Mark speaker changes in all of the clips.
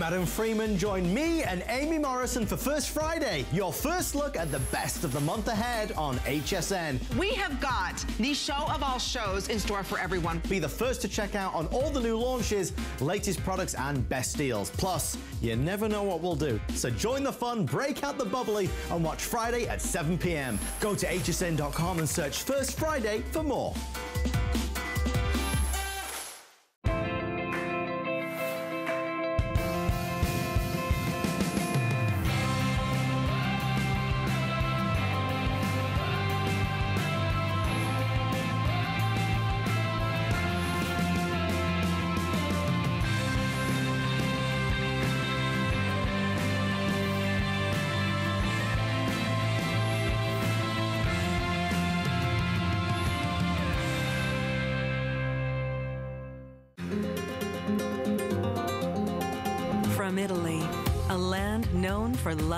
Speaker 1: I'm Adam Freeman. Join me and Amy Morrison for First Friday, your first look at the best of the month ahead on HSN.
Speaker 2: We have got the show of all shows in store for everyone.
Speaker 1: Be the first to check out on all the new launches, latest products, and best deals. Plus, you never know what we'll do. So join the fun, break out the bubbly, and watch Friday at 7 p.m. Go to hsn.com and search First Friday for more.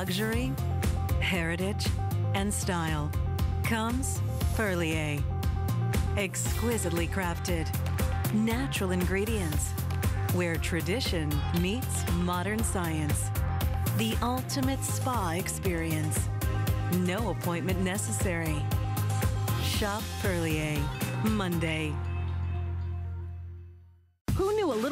Speaker 3: Luxury, heritage, and style, comes Perlier. Exquisitely crafted, natural ingredients, where tradition meets modern science. The ultimate spa experience. No appointment necessary. Shop Perlier, Monday.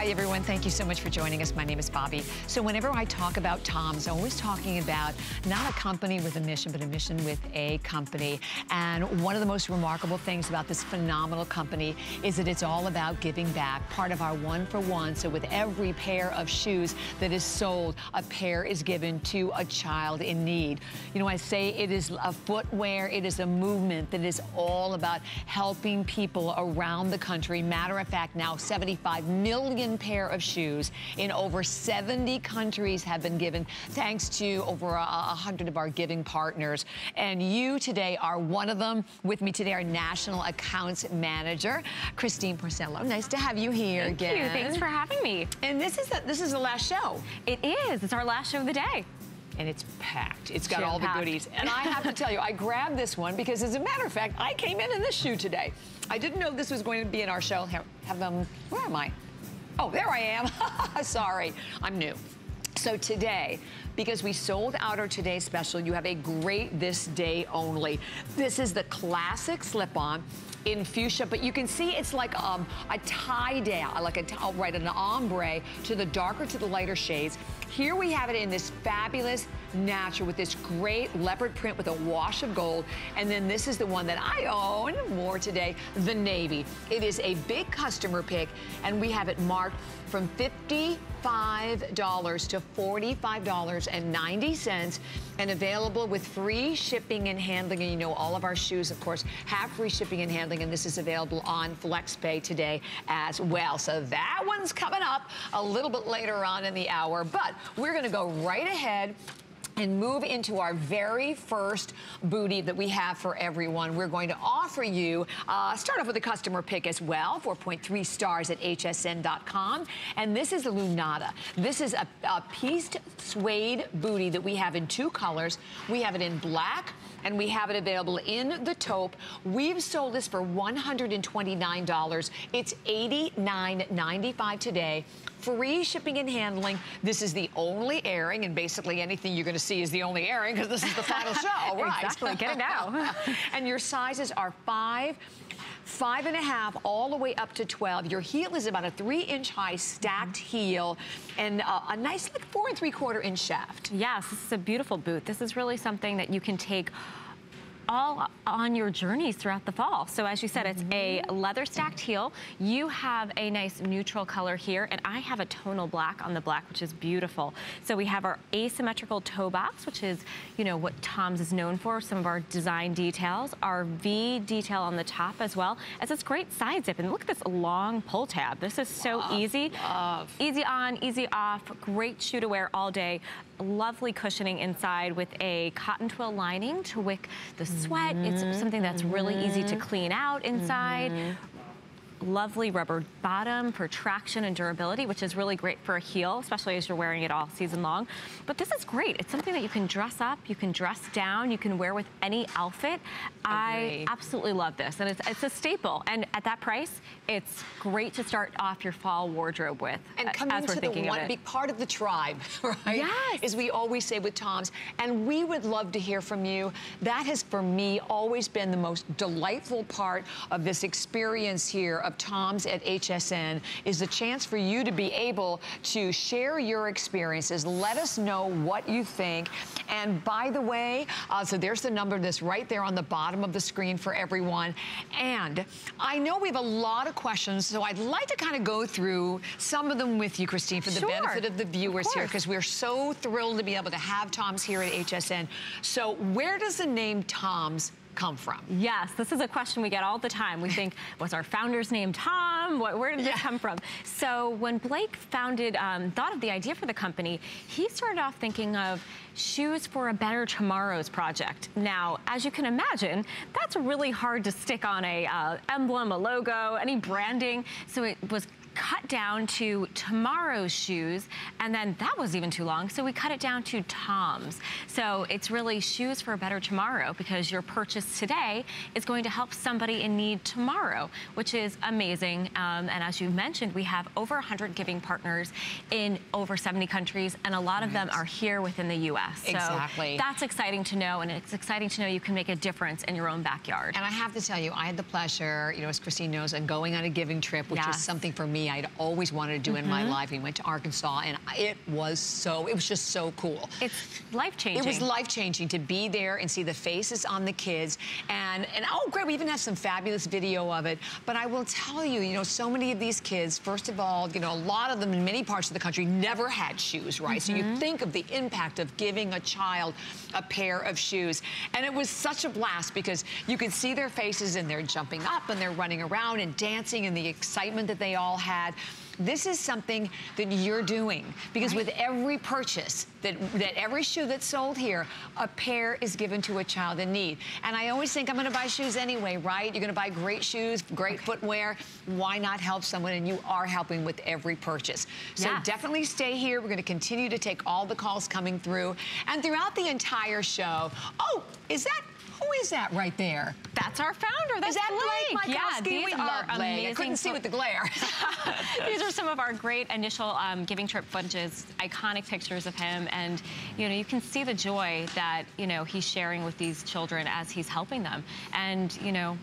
Speaker 4: Hi, everyone. Thank you so much for joining us. My name is Bobbi. So whenever I talk about Tom's, I'm always talking about not a company with a mission, but a mission with a company. And one of the most remarkable things about this phenomenal company is that it's all about giving back, part of our one for one. So with every pair of shoes that is sold, a pair is given to a child in need. You know, I say it is a footwear, it is a movement that is all about helping people around the country. Matter of fact, now 75 million pair of shoes in over 70 countries have been given thanks to over a, a hundred of our giving partners. And you today are one of them. With me today, our National Accounts Manager, Christine Porcello. Nice to have you here
Speaker 5: Thank
Speaker 4: again.
Speaker 5: you. Thanks for having me.
Speaker 4: And this is the, this is the last show.
Speaker 5: It is. It's our last show of the day.
Speaker 4: and it's packed. It's got all the goodies. And I have to tell you, I grabbed this one because as a matter of fact, I came in in this shoe today. I didn't know this was going to be in our show. Have, have them, where am I? Oh, there I am. Sorry, I'm new. So today, because we sold out our today special, you have a great this day only. This is the classic slip-on in fuchsia, but you can see it's like um, a tie-down, like a, oh, right, an ombre to the darker to the lighter shades. Here we have it in this fabulous natural with this great leopard print with a wash of gold. And then this is the one that I own more today, the navy. It is a big customer pick and we have it marked from $55 to $45.90 and available with free shipping and handling. And you know, all of our shoes, of course, have free shipping and handling, and this is available on FlexPay today as well. So that one's coming up a little bit later on in the hour, but we're gonna go right ahead and move into our very first booty that we have for everyone. We're going to offer you, uh, start off with a customer pick as well, 4.3 stars at hsn.com. And this is the Lunata. This is a, a pieced suede booty that we have in two colors. We have it in black, and we have it available in the taupe. We've sold this for $129. It's $89.95 today. Free shipping and handling. This is the only airing, and basically anything you're going to see is the only airing because this is the final show, right?
Speaker 5: Exactly. Get it now.
Speaker 4: and your sizes are five, five and a half, all the way up to 12. Your heel is about a three inch high stacked heel and uh, a nice like four and three quarter inch shaft.
Speaker 5: Yes, this is a beautiful boot. This is really something that you can take all on your journeys throughout the fall. So as you said, it's a mm-hmm. leather stacked heel. You have a nice neutral color here, and I have a tonal black on the black, which is beautiful. So we have our asymmetrical toe box, which is, you know, what Tom's is known for, some of our design details, our V detail on the top as well, as this great side zip. And look at this long pull tab. This is so easy. Easy on, easy off, great shoe to wear all day. Lovely cushioning inside with a cotton twill lining to wick the sweat. It's something that's really easy to mm-hmm. clean out inside mm-hmm. Lovely rubber bottom for traction and durability, which is really great for a heel, especially as you're wearing it all season long. But this is great. It's something that you can dress up, you can dress down, you can wear with any outfit. I absolutely love this. And it's, it's a staple. And at that price, it's great to start off your fall wardrobe with,
Speaker 4: And
Speaker 5: uh,
Speaker 4: coming
Speaker 5: as
Speaker 4: to the one big part of the tribe, right?
Speaker 5: Yes.
Speaker 4: As we always say with Tom's. And we would love to hear from you. That has, for me, always been the most delightful part of this experience here of Tom's at HSN is the chance for you to be able to share your experiences. Let us know what you think. And by the way, uh, so there's the number that's right there on the bottom of the screen for everyone. And I know we have a lot of questions, so I'd like to kind of go through some of them with you, Christine, for the
Speaker 5: Sure.
Speaker 4: benefit of the viewers here, because we're so thrilled to be able to have Tom's here at HSN. So where does the name Tom's come from?
Speaker 5: Yes, this is a question we get all the time. We think, was our founder's name Tom? What, where did
Speaker 4: Yeah.
Speaker 5: this come from? So when Blake founded, um, thought of the idea for the company, he started off thinking of shoes for a better tomorrow's project. Now, as you can imagine, that's really hard to stick on a uh, emblem, a logo, any branding. So it was cut down to tomorrow's shoes, and then that was even too long, so we cut it down to Tom's. So it's really shoes for a better tomorrow because your purchase today is going to help somebody in need tomorrow, which is amazing. Um, and as you mentioned, we have over 100 giving partners in over 70 countries, and a lot of them are here within the U.S. So
Speaker 4: Exactly.
Speaker 5: that's exciting to know, and it's exciting to know you can make a difference in your own backyard.
Speaker 4: And I have to tell you, I had the pleasure, you know, as Christine knows, of going on a giving trip, which is
Speaker 5: Yes.
Speaker 4: something for me I'd always wanted to do in my mm-hmm. life. We went to Arkansas, and it was so, it was just so cool.
Speaker 5: It's life changing.
Speaker 4: It was life changing to be there and see the faces on the kids. And, and oh, great, we even have some fabulous video of it. But I will tell you, you know, so many of these kids, first of all, you know, a lot of them in many parts of the country never had shoes, right? So you mm-hmm. think of the impact of giving a child a pair of shoes. And it was such a blast because you could see their faces and they're jumping up and they're running around and dancing and the excitement that they all had. This is something that you're doing because with every purchase, that, that every shoe that's sold here, a pair is given to a child in need. And I always think I'm going to buy shoes anyway, right? You're going to buy great shoes, great footwear. Why not help someone? And you are helping with every purchase. So
Speaker 5: Yes.
Speaker 4: definitely stay here. We're going to continue to take all the calls coming through. And throughout the entire show, oh, is that, who is that right there?
Speaker 5: That's our founder. That's
Speaker 4: is that Blake,
Speaker 5: Blake. Yeah, these
Speaker 4: we
Speaker 5: are
Speaker 4: love Blake. I
Speaker 5: amazing.
Speaker 4: couldn't see with the glare.
Speaker 5: These are some of our great initial um, giving trip footages, iconic pictures of him, and you know you can see the joy that you know he's sharing with these children as he's helping them, and you know.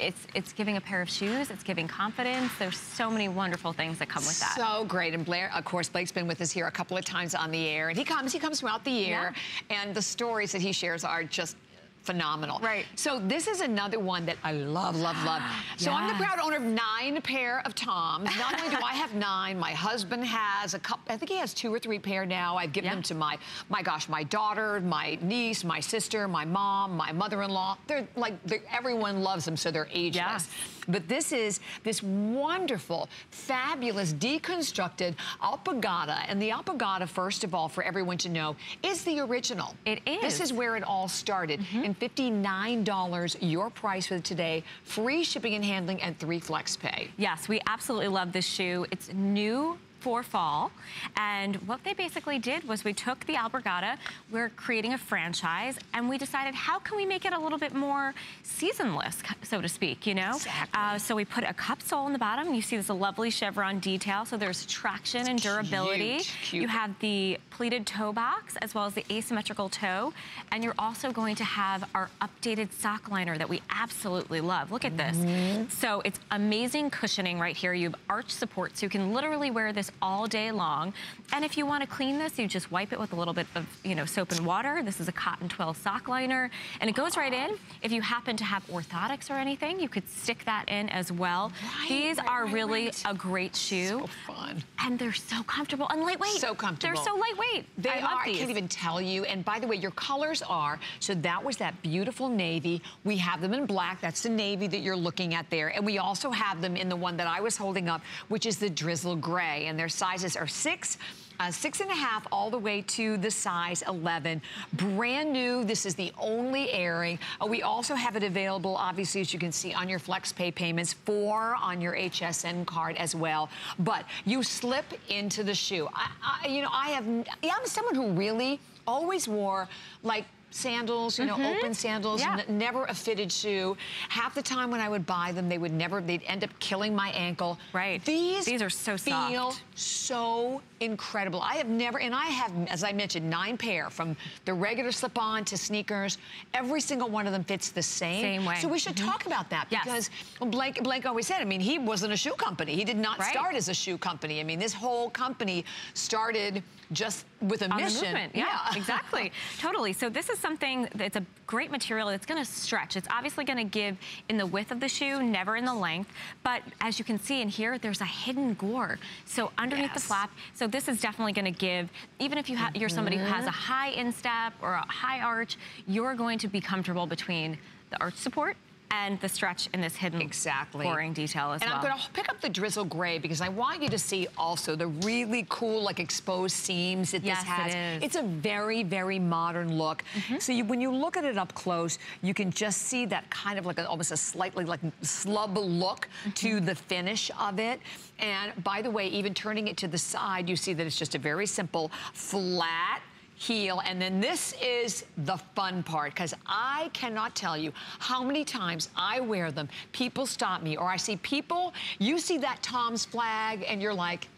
Speaker 5: It's, it's giving a pair of shoes, it's giving confidence. There's so many wonderful things that come with that.
Speaker 4: So great. And Blair, of course, Blake's been with us here a couple of times on the air. And he comes, he comes throughout the year. And the stories that he shares are just phenomenal.
Speaker 5: Right.
Speaker 4: So this is another one that I love, love, love. Ah, so I'm the proud owner of nine pair of Toms. Not only do I have nine, my husband has a couple, I think he has two or three pair now. I've given
Speaker 5: Yeah.
Speaker 4: them to my, my gosh, my daughter, my niece, my sister, my mom, my mother-in-law. They're like, they're, everyone loves them, so they're ageless.
Speaker 5: Yes.
Speaker 4: But this is this wonderful, fabulous, deconstructed alpargata. And the alpargata, first of all, for everyone to know, is the original.
Speaker 5: It is. This
Speaker 4: is. Where it all started. Mm-hmm. And $59, your price for today, free shipping and handling, and three flex pay.
Speaker 5: Yes, we absolutely love this shoe. It's new for fall. And what they basically did was we took the Alpargata, we're creating a franchise, and we decided how can we make it a little bit more seasonless, so to speak, you know?
Speaker 4: Exactly.
Speaker 5: Uh, so we put a cup sole in the bottom. You see this lovely chevron detail. So there's traction and durability.
Speaker 4: cute, cute.
Speaker 5: You have the pleated toe box as well as the asymmetrical toe. And you're also going to have our updated sock liner that we absolutely love. Look at this.
Speaker 4: Mm-hmm.
Speaker 5: So it's amazing cushioning right here. You have arch support, so you can literally wear this all day long. And if you want to clean this, you just wipe it with a little bit of, you know, soap and water. This is a cotton twill sock liner, and it goes right in. If you happen to have orthotics or anything, you could stick that in as well.
Speaker 4: Right,
Speaker 5: These
Speaker 4: right,
Speaker 5: are
Speaker 4: right,
Speaker 5: really a great shoe.
Speaker 4: So fun.
Speaker 5: And they're so comfortable and lightweight.
Speaker 4: So comfortable.
Speaker 5: They're so lightweight.
Speaker 4: They
Speaker 5: I
Speaker 4: are. I can't even tell you. And by the way, your colors are. So that was that beautiful navy. We have them in black. That's the navy that you're looking at there. And we also have them in the one that I was holding up, which is the drizzle gray. And their sizes are six. Uh, six and a half all the way to the size 11. Brand new. This is the only airing. Uh, we also have it available, obviously, as you can see on your FlexPay payments, four on your HSN card as well. But you slip into the shoe. I, I, you know, I have, yeah, I'm someone who really always wore like sandals, you know, mm-hmm. open sandals,
Speaker 5: Yeah.
Speaker 4: never a fitted shoe. Half the time when I would buy them, they would never, they'd end up killing my ankle.
Speaker 5: Right.
Speaker 4: These,
Speaker 5: These are so soft.
Speaker 4: feel so incredible. I have never, and I have, as I mentioned, nine pair from the regular slip-on to sneakers. Every single one of them fits the same.
Speaker 5: Same way.
Speaker 4: So we should mm-hmm. talk about that
Speaker 5: Yes.
Speaker 4: because Blake, Blake always said, I mean, he wasn't a shoe company. He did not
Speaker 5: Right.
Speaker 4: start as a shoe company. I mean, this whole company started just with a
Speaker 5: on
Speaker 4: mission.
Speaker 5: movement. Yeah, exactly. Totally. So this is something that's a great material that's going to stretch. It's obviously going to give in the width of the shoe, never in the length. But as you can see in here, there's a hidden gore. So underneath the flap. So this is definitely going to give, even if you ha- you're somebody who has a mm-hmm. high instep or a high arch, you're going to be comfortable between the arch support and the stretch in this hidden
Speaker 4: Exactly.
Speaker 5: goring detail as
Speaker 4: and
Speaker 5: well.
Speaker 4: And I'm going to pick up the drizzle gray because I want you to see also the really cool, like exposed seams that
Speaker 5: Yes,
Speaker 4: this has.
Speaker 5: is. Mm-hmm.
Speaker 4: It's a very, very modern look. So you, when you look at it up close, you can just see that kind of like a, almost a slightly like slub look to
Speaker 5: Mm-hmm.
Speaker 4: the finish of it. And by the way, even turning it to the side, you see that it's just a very simple flat heel. And then this is the fun part because I cannot tell you how many times I wear them. People stop me or I see people, you see that Tom's flag and you're like,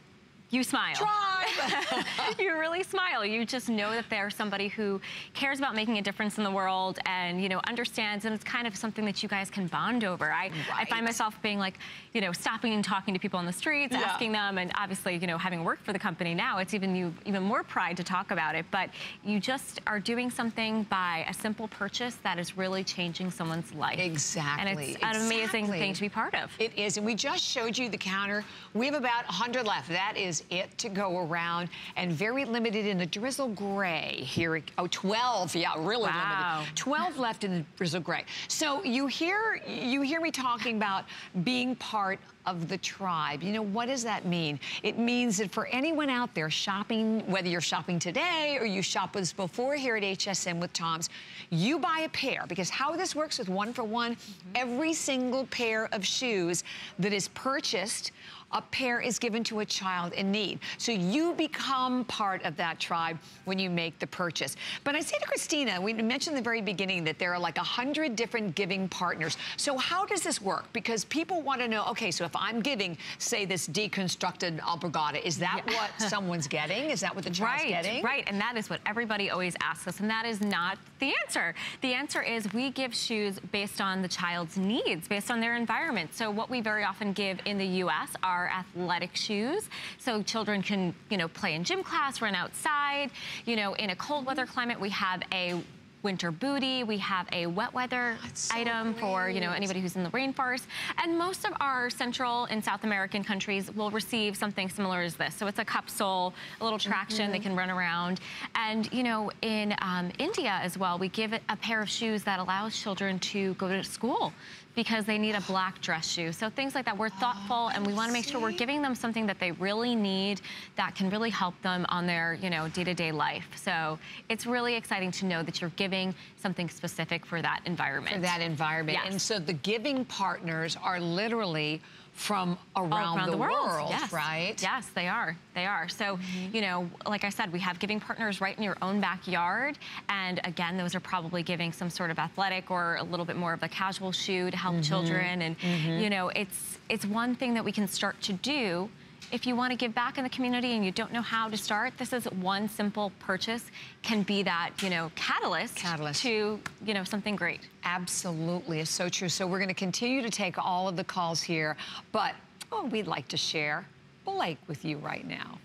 Speaker 5: you smile.
Speaker 4: drive.
Speaker 5: you really smile. You just know that there's somebody who cares about making a difference in the world and, you know, understands. And it's kind of something that you guys can bond over. I, I find myself being like, you know, stopping and talking to people on the streets,
Speaker 4: Yeah.
Speaker 5: asking them. And obviously, you know, having worked for the company now, it's even you even more pride to talk about it. But you just are doing something by a simple purchase that is really changing someone's life.
Speaker 4: Exactly,
Speaker 5: And it's an amazing thing to be part of.
Speaker 4: It is, and we just showed you the counter. We have about 100 left. That is it to go around, and very limited in the drizzle gray here. Oh, 12, yeah, really
Speaker 5: Wow.
Speaker 4: limited. 12 left in the drizzle gray. So you hear you hear me talking about being part of the tribe. You know, what does that mean? It means that for anyone out there shopping, whether you're shopping today or you shop with us before here at HSN with Tom's, you buy a pair because how this works with one for one, every single pair of shoes that is purchased a pair is given to a child in need. So you become part of that tribe when you make the purchase. But I say to Christina, we mentioned in the very beginning that there are like a hundred different giving partners. So how does this work? Because people want to know, okay, so if I'm giving, say, this deconstructed alpargata, is that what someone's getting? Is that what the child's
Speaker 5: right,
Speaker 4: getting?
Speaker 5: Right, and that is what everybody always asks us, and that is not the answer. The answer is we give shoes based on the child's needs, based on their environment. So what we very often give in the U.S. are athletic shoes, so children can, you know, play in gym class, run outside. You know, in a cold weather climate, we have a winter booty. We have a wet weather
Speaker 4: so
Speaker 5: item for, you know, anybody who's in the rainforest. And most of our Central and South American countries will receive something similar as this. So it's a cup sole, a little traction, they can run around. And, you know, in um, India as well, we give it a pair of shoes that allows children to go to school because they need a black dress shoe. So things like that, we're thoughtful and we want to make sure we're giving them something that they really need that can really help them on their, you know, day-to-day life. So it's really exciting to know that you're giving something specific for that environment.
Speaker 4: For that environment.
Speaker 5: Yes.
Speaker 4: And so the giving partners are literally from
Speaker 5: all
Speaker 4: around, the, world,
Speaker 5: yes.
Speaker 4: right?
Speaker 5: Yes, they are. They are. So,
Speaker 4: Mm-hmm.
Speaker 5: you know, like I said, we have giving partners right in your own backyard. And again, those are probably giving some sort of athletic or a little bit more of a casual shoe to help
Speaker 4: Mm-hmm.
Speaker 5: children. And, you know, it's it's one thing that we can start to do. If you want to give back in the community and you don't know how to start, this is one simple purchase can be that, you know, catalyst,
Speaker 4: Catalyst.
Speaker 5: to, you know, something great.
Speaker 4: Absolutely, it's so true. So we're going to continue to take all of the calls here, but oh, we'd like to share Blake with you right now.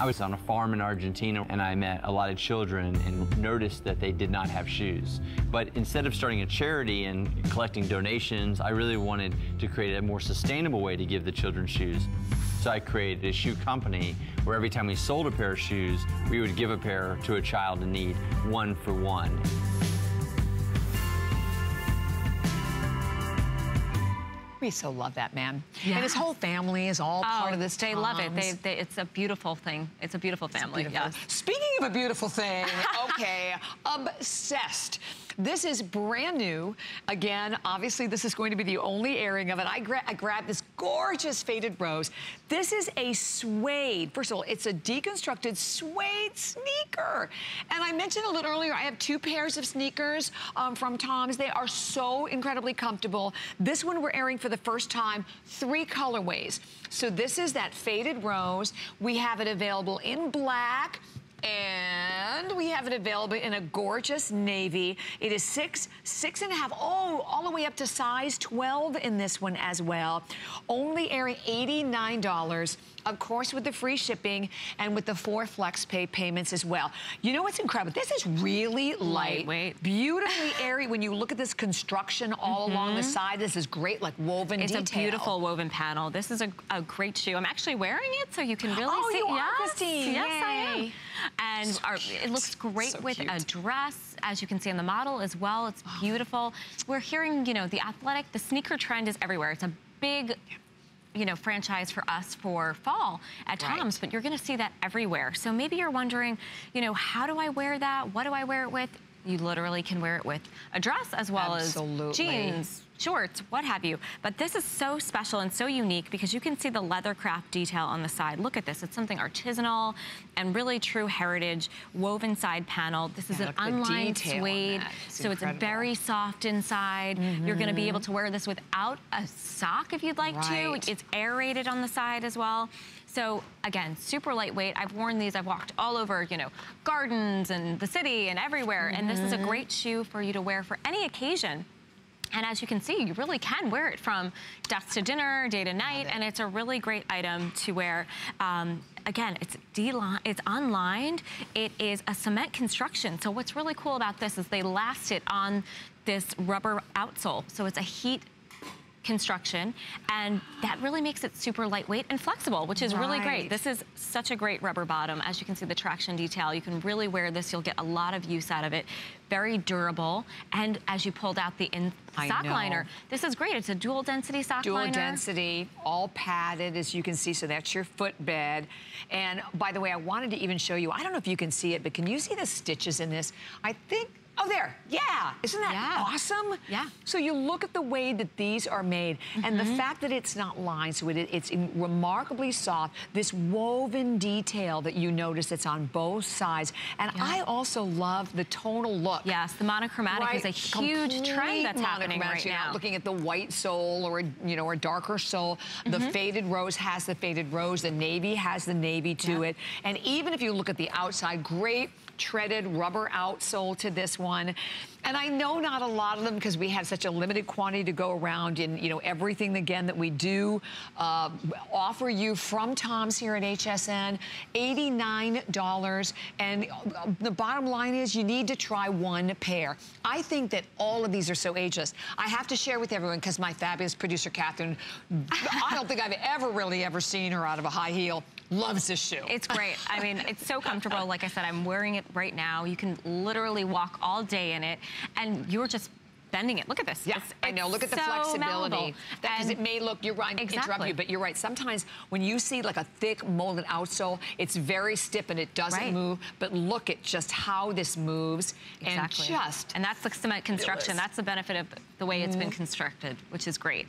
Speaker 6: I was on a farm in Argentina and I met a lot of children and noticed that they did not have shoes. But instead of starting a charity and collecting donations, I really wanted to create a more sustainable way to give the children shoes. So I created a shoe company where every time we sold a pair of shoes, we would give a pair to a child in need, one for one.
Speaker 4: We so love that man. And his whole family is all part of oh, this.
Speaker 5: They love it. They, they, it's a beautiful thing. It's a beautiful family.
Speaker 4: Beautiful.
Speaker 5: Yes.
Speaker 4: Speaking of a beautiful thing, okay, obsessed. This is brand new. Again, obviously, this is going to be the only airing of it. I, gra I grabbed this gorgeous faded rose. This is a suede. First of all, it's a deconstructed suede sneaker. And I mentioned a little earlier, I have two pairs of sneakers um, from Tom's. They are so incredibly comfortable. This one we're airing for the first time, three colorways. So this is that faded rose. We have it available in black, and we have it available in a gorgeous navy. It is six, six and a half, oh, all the way up to size 12 in this one as well. Only airing $89, of course, with the free shipping and with the four flex pay payments as well. You know what's incredible? This is really light,
Speaker 5: Lightweight.
Speaker 4: beautifully airy. When you look at this construction all along the mm-hmm. side, this is great, like woven
Speaker 5: It's
Speaker 4: detail.
Speaker 5: a beautiful woven panel. This is a, a great shoe. I'm actually wearing it so you can really
Speaker 4: Oh,
Speaker 5: see.
Speaker 4: you are,
Speaker 5: yes,
Speaker 4: Christine.
Speaker 5: Yes, I am.
Speaker 4: Yay.
Speaker 5: And our, it looks great
Speaker 4: So
Speaker 5: with a dress, as you can see in the model as well. It's oh. beautiful. We're hearing, you know, the athletic, the sneaker trend is everywhere. It's a big you know, franchise for us for fall at
Speaker 4: Right.
Speaker 5: Tom's, but you're gonna see that everywhere. So maybe you're wondering, you know, how do I wear that? What do I wear it with? You literally can wear it with a dress as well
Speaker 4: Absolutely.
Speaker 5: as jeans, shorts, what have you. But this is so special and so unique because you can see the leather craft detail on the side. Look at this, it's something artisanal and really true heritage woven side panel. This is
Speaker 4: Yeah,
Speaker 5: an unlined suede.
Speaker 4: It's
Speaker 5: so it's very soft inside. You're gonna be able to wear this without a sock if you'd like
Speaker 4: Right.
Speaker 5: to. It's aerated on the side as well. So again, super lightweight. I've worn these, I've walked all over, you know, gardens and the city and everywhere. And this is a great shoe for you to wear for any occasion. And as you can see, you really can wear it from dusk to dinner, day to night, and it's a really great item to wear. Um, again, it's it's unlined. It is a cement construction. So what's really cool about this is they last it on this rubber outsole. So it's a heat construction and that really makes it super lightweight and flexible which is really great this is such a great rubber bottom as you can see the traction detail you can really wear this you'll get a lot of use out of it very durable and as you pulled out the in
Speaker 4: I
Speaker 5: sock
Speaker 4: know.
Speaker 5: liner this is great it's a dual density sock
Speaker 4: Dual
Speaker 5: liner
Speaker 4: density, all padded, as you can see, so that's your footbed. And by the way, I wanted to even show you, I don't know if you can see it, but can you see the stitches in this? I think, oh, there, yeah. Isn't that
Speaker 5: Yeah.
Speaker 4: awesome?
Speaker 5: Yeah.
Speaker 4: So you look at the way that these are made, and the
Speaker 5: Mm-hmm.
Speaker 4: fact that it's not lined, so it, it's in- remarkably soft, this woven detail that you notice that's on both sides. And I also love the tonal look.
Speaker 5: yes the monochromatic is a huge trend that's happening right
Speaker 4: You're
Speaker 5: now
Speaker 4: not looking at the white sole or you know, a darker sole. The
Speaker 5: Mm-hmm.
Speaker 4: faded rose has the faded rose. The navy has the navy to
Speaker 5: Yeah.
Speaker 4: it. And even if you look at the outside, great treaded rubber outsole to this one. And I know not a lot of them because we have such a limited quantity to go around in, you know, everything again that we do uh, offer you from Tom's here at HSN, $89. And uh, the bottom line is you need to try one pair. I think that all of these are so ageless. I have to share with everyone because my fabulous producer, Catherine, I don't think I've ever really ever seen her out of a high heel, loves this shoe.
Speaker 5: It's great. I mean, it's so comfortable. Like I said, I'm wearing it right now. You can literally walk all day in it, and you're just bending it. Look at this.
Speaker 4: Yeah,
Speaker 5: It's-
Speaker 4: I know. Look at the
Speaker 5: so
Speaker 4: flexibility. Because it may look, you're right, interrupt you, but you're right. Sometimes when you see like a thick molded outsole, it's very stiff and it doesn't
Speaker 5: Right.
Speaker 4: move. But look at just how this moves
Speaker 5: Exactly.
Speaker 4: and just.
Speaker 5: And that's the cement construction. That's the benefit of the way it's been mm-hmm. constructed, which is great.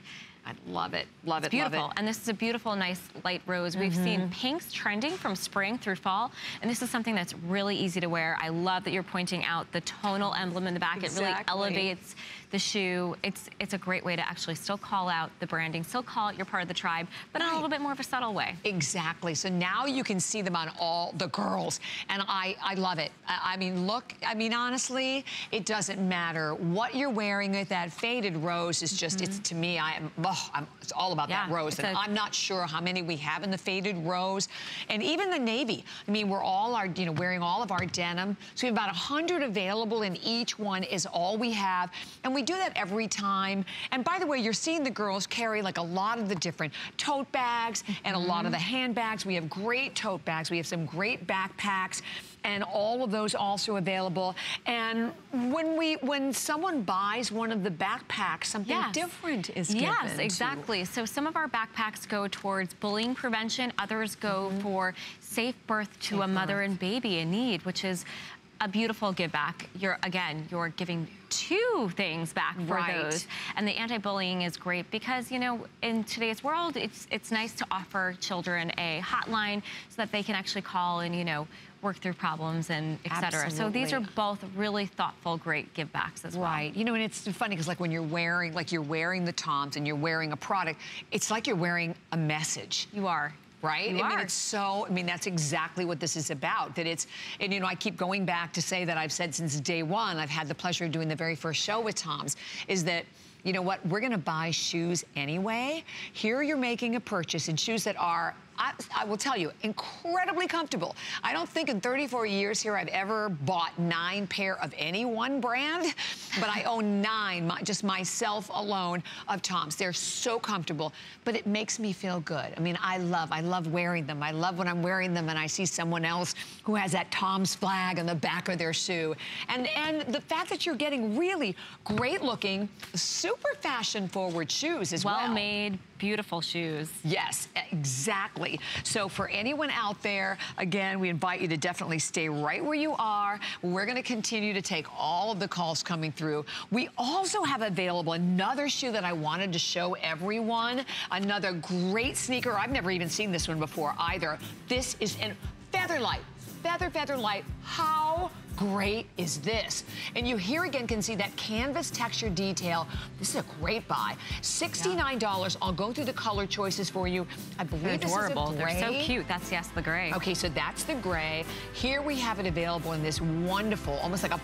Speaker 4: I love it, love it,
Speaker 5: Beautiful.
Speaker 4: love it.
Speaker 5: And this is a beautiful, nice light rose. We've mm-hmm. seen pinks trending from spring through fall. And this is something that's really easy to wear. I love that you're pointing out the tonal emblem in the back. It really elevates the shoe. It's it's a great way to actually still call out the branding, still call it you're part of the tribe, but right. in a little bit more of a subtle way.
Speaker 4: Exactly. So now you can see them on all the girls, and I I love it. I, I mean, look. I mean, honestly, it doesn't matter what you're wearing with that faded rose is just mm -hmm. it's to me I am oh, I'm, it's all about yeah, that rose, and i am not sure how many we have in the faded rose, and even the navy. I mean, we're all our you know wearing all of our denim, so we have about 100 available, and each one is all we have, and we do that every time. And by the way, you're seeing the girls carry like a lot of the different tote bags and a lot of the mm-hmm. handbags. We have great tote bags. We have some great backpacks and all of those also available. And when we, when someone buys one of the backpacks, something yes. different is given.
Speaker 5: Yes, exactly. So some of our backpacks go towards bullying prevention. Others go mm -hmm. for safe birth to safe a mother birth. and baby in need, which is a beautiful give back. You're, again, you're giving two things back for right. those. And the anti-bullying is great because, you know, in today's world, it's, it's nice to offer children a hotline so that they can actually call and, you know, work through problems and et cetera. So these are both really thoughtful, great give backs as
Speaker 4: well. Right. You know, and it's funny because like when you're wearing, like you're wearing the Toms and you're wearing a product, it's like you're wearing a message.
Speaker 5: You are
Speaker 4: right?
Speaker 5: You
Speaker 4: I
Speaker 5: are.
Speaker 4: mean, it's so, I mean, that's exactly what this is about, that it's, and you know, I keep going back to say that I've said since day one, I've had the pleasure of doing the very first show with Tom's, is that you know what, we're gonna buy shoes anyway. Here you're making a purchase in shoes that are I, I, will tell you, incredibly comfortable. I don't think in 34 years here I've ever bought nine pair of any one brand, but I own nine, my, just myself alone, of Toms. They're so comfortable, but it makes me feel good. I mean, I love, I love wearing them. I love when I'm wearing them and I see someone else who has that Tom's flag on the back of their shoe. And, and the fact that you're getting really great looking, super fashion forward shoes as well.
Speaker 5: Well made, beautiful shoes.
Speaker 4: Yes, exactly. So for anyone out there, again, we invite you to definitely stay right where you are. We're going to continue to take all of the calls coming through. We also have available another shoe that I wanted to show everyone. Another great sneaker. I've never even seen this one before either. This is in Featherlight. Feather, Feather Light. How great is this? And you here again can see that canvas texture detail. This is a great buy. $69. Yeah. I'll go through the color choices for you. I believe
Speaker 5: They're adorable.
Speaker 4: is a gray.
Speaker 5: They're so cute. That's, yes, the gray.
Speaker 4: Okay, so that's the gray. Here we have it available in this wonderful, almost like a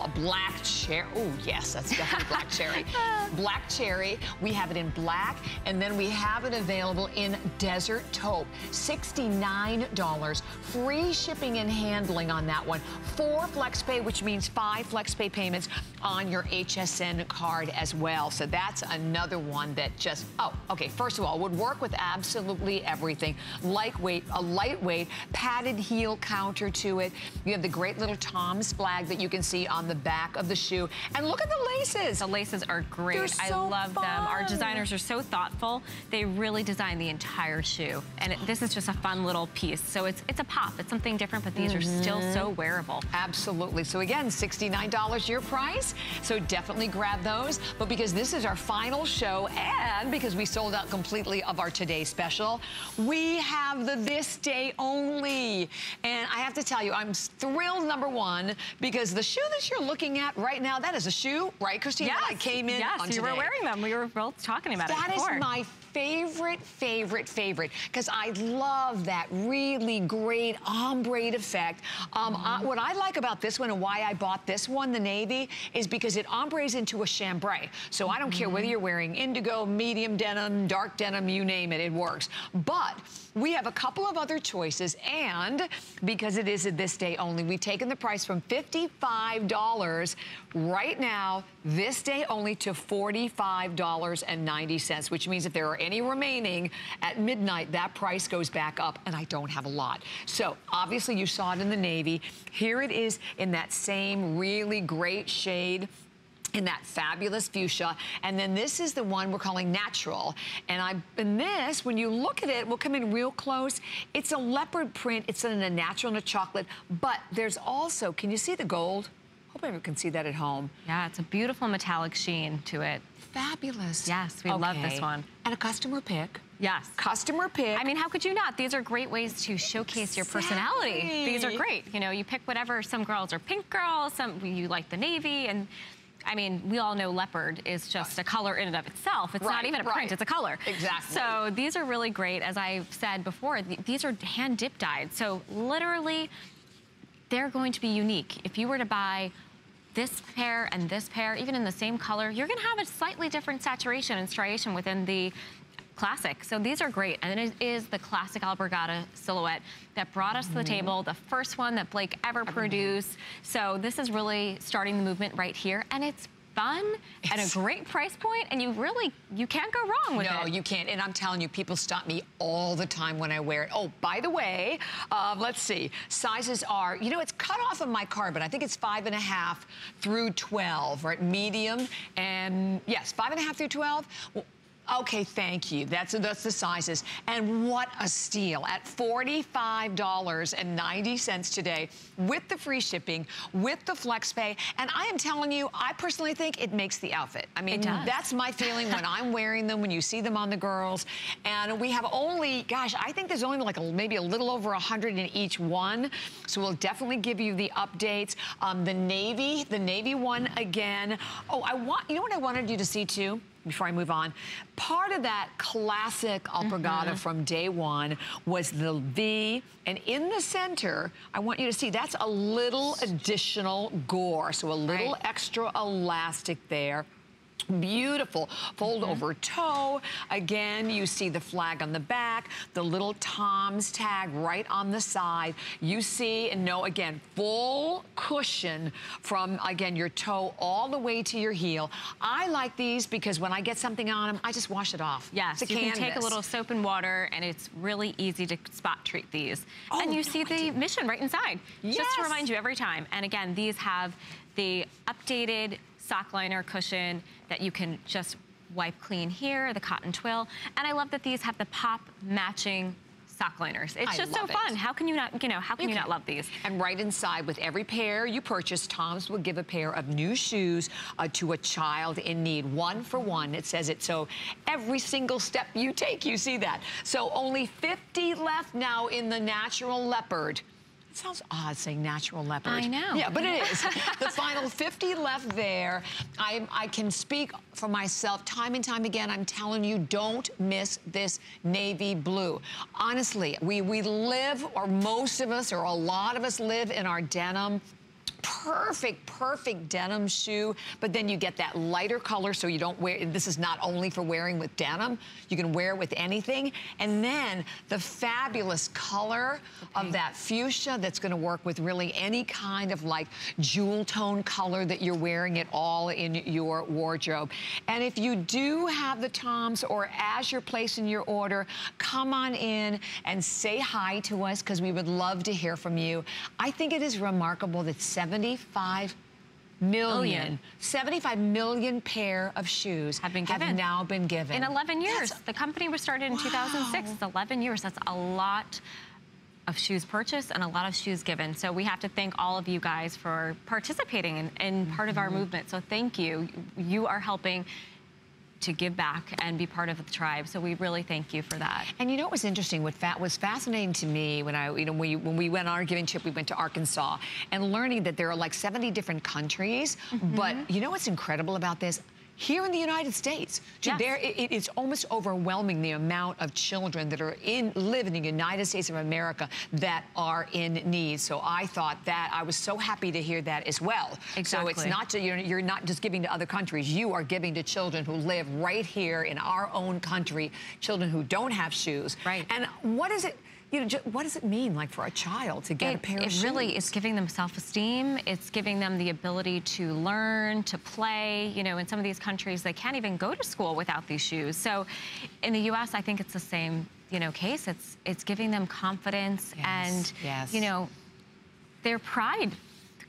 Speaker 4: a black cherry. Oh, yes, that's definitely black cherry. Black cherry. We have it in black, and then we have it available in desert taupe. $69. Free shipping and handling on that one. Four FlexPay, which means five FlexPay payments on your HSN card as well. So that's another one that just, oh, okay, first of all, would work with absolutely everything. Lightweight, a lightweight padded heel counter to it. You have the great little Tom's flag that you can see on the back of the shoe. And look at the laces.
Speaker 5: The laces are great.
Speaker 4: So
Speaker 5: I love
Speaker 4: fun.
Speaker 5: them. Our designers are so thoughtful. They really design the entire shoe. And it, this is just a fun little piece. So it's it's a pop. It's something different, but these mm -hmm. are still so mm-hmm. wearable.
Speaker 4: Absolutely. So again, $69 your price. So definitely grab those. But because this is our final show and because we sold out completely of our today special, we have the this day only. And I have to tell you, I'm thrilled, number one, because the shoe that you're looking at right now, that is a shoe, right, Christina?
Speaker 5: Yes.
Speaker 4: I came in
Speaker 5: yes, you
Speaker 4: today.
Speaker 5: were wearing them. We were both talking about
Speaker 4: that
Speaker 5: it
Speaker 4: That is my favorite, favorite, favorite, because I love that really great ombre effect. Um, mm -hmm. I, what I like about this one and why I bought this one, the navy, is because it ombres into a chambray. So I don't mm -hmm. care whether mm-hmm. you're wearing indigo, medium denim, dark denim, you name it, it works. But we have a couple of other choices, and because it is a this day only, we've taken the price from $55 right now, this day only to $45.90, which means if there are any remaining at midnight, that price goes back up, and I don't have a lot. So obviously you saw it in the navy. Here it is in that same really great shade in that fabulous fuchsia. And then this is the one we're calling natural. And I, in this, when you look at it, we'll come in real close. It's a leopard print. It's in a natural and a chocolate. But there's also, can you see the gold? Hope everyone can see that at home.
Speaker 5: Yeah, it's a beautiful metallic sheen to it.
Speaker 4: Fabulous.
Speaker 5: Yes, we okay. love this one.
Speaker 4: And a customer pick.
Speaker 5: Yes.
Speaker 4: Customer pick.
Speaker 5: I mean, how could you not? These are great ways to showcase exactly. your personality. These are great. You know, you pick whatever. Some girls are pink girls, some you like the navy, and I mean, we all know leopard is just a color in and of itself. It's
Speaker 4: Right,
Speaker 5: not even a print,
Speaker 4: right.
Speaker 5: it's a color.
Speaker 4: Exactly.
Speaker 5: So these are really great. As I've said before, th these are hand dip dyed. So literally, they're going to be unique. If you were to buy this pair and this pair, even in the same color, you're gonna have a slightly different saturation and striation within the classic. So these are great. And it is the classic alpargata silhouette that brought us to the table, the first one that Blake ever produced. So this is really starting the movement right here. And it's fun at a great price point, and you really, you can't go wrong with
Speaker 4: No,
Speaker 5: it.
Speaker 4: No, you can't. And I'm telling you, people stop me all the time when I wear it. Oh, by the way, um, let's see. Sizes are, you know, it's cut off of my card, but I think it's five and a half through 12, right? Medium and yes, five and a half through 12. Well, Okay, thank you. That's that's the sizes. And what a steal at $45.90 today with the free shipping, with the flex pay. And I am telling you, I personally think it makes the outfit. I mean, that's my feeling when I'm wearing them, when you see them on the girls. And we have only, gosh, I think there's only like a, maybe a little over 100 in each one. So we'll definitely give you the updates. Um, the Navy, the Navy one again. Oh, I want, you know what I wanted you to see too? Before I move on, part of that classic alpargata mm-hmm. from day one was the V, and in the center, I want you to see that's a little additional gore, so a little
Speaker 5: Right.
Speaker 4: extra elastic there. Beautiful fold mm-hmm. over toe. Again, you see the flag on the back, the little Tom's tag right on the side. You see and know again, full cushion from again your toe all the way to your heel. I like these because when I get something on them, I just wash it off.
Speaker 5: Yes, you can take a little soap and water, and it's really easy to spot treat these.
Speaker 4: Oh,
Speaker 5: and you
Speaker 4: no,
Speaker 5: see the mission right inside,
Speaker 4: yes.
Speaker 5: just to remind you every time. And again, these have the updated sock liner cushion that you can just wipe clean here, the cotton twill. And I love that these have the pop matching sock liners. It's
Speaker 4: I
Speaker 5: just so
Speaker 4: it.
Speaker 5: fun. How can you not, you know, how can you, not love these?
Speaker 4: And right inside, with every pair you purchase, Tom's will give a pair of new shoes uh, to a child in need. One for one, it says it. So every single step you take, you see that. So only 50 left now in the natural leopard. It sounds odd saying natural leopard.
Speaker 5: I know.
Speaker 4: Yeah, but it is. the final 50 left there. I, I can speak for myself time and time again. I'm telling you, don't miss this navy blue. Honestly, we, we live, or most of us, or a lot of us live in our denim perfect, perfect denim shoe, but then you get that lighter color so you don't wear, this is not only for wearing with denim, you can wear it with anything. And then the fabulous color of that fuchsia that's gonna work with really any kind of like jewel tone color that you're wearing it all in your wardrobe. And if you do have the Toms or as you're placing your order, come on in and say hi to us because we would love to hear from you. I think it is remarkable that 75 million,
Speaker 5: Million.
Speaker 4: 75 million pair of shoes
Speaker 5: Have been given.
Speaker 4: now been given.
Speaker 5: In 11 years.
Speaker 4: That's-
Speaker 5: the company was started in 2006. It's 11 years. That's a lot of shoes purchased and a lot of shoes given. So we have to thank all of you guys for participating in, in part of our
Speaker 4: Mm-hmm.
Speaker 5: movement. So thank you. You are helping to give back and be part of the tribe. So we really thank you for that.
Speaker 4: And you know what was interesting? What fa- was fascinating to me when I, you know, when we, when we went on our giving trip, we went to Arkansas, and learning that there are like 70 different countries.
Speaker 5: Mm-hmm.
Speaker 4: But you know what's incredible about this? Here in the United States,
Speaker 5: Yes.
Speaker 4: there it, it- it's almost overwhelming the amount of children that are in live in the United States of America that are in need. So I thought that I was so happy to hear that as well. Exactly. So it's not you're, you're not just giving to other countries. You are giving to children who live right here in our own country, children who don't have shoes.
Speaker 5: Right.
Speaker 4: And what is it? You know, ju- what does it mean, like for a child to get a
Speaker 5: It,
Speaker 4: pair of
Speaker 5: it
Speaker 4: shoes?
Speaker 5: really is giving them self-esteem. It's giving them the ability to learn, to play. You know, in some of these countries, they can't even go to school without these shoes. So in the U.S., I think it's the same, you know, case. It's it's giving them confidence
Speaker 4: Yes,
Speaker 5: and,
Speaker 4: yes.
Speaker 5: you know, their pride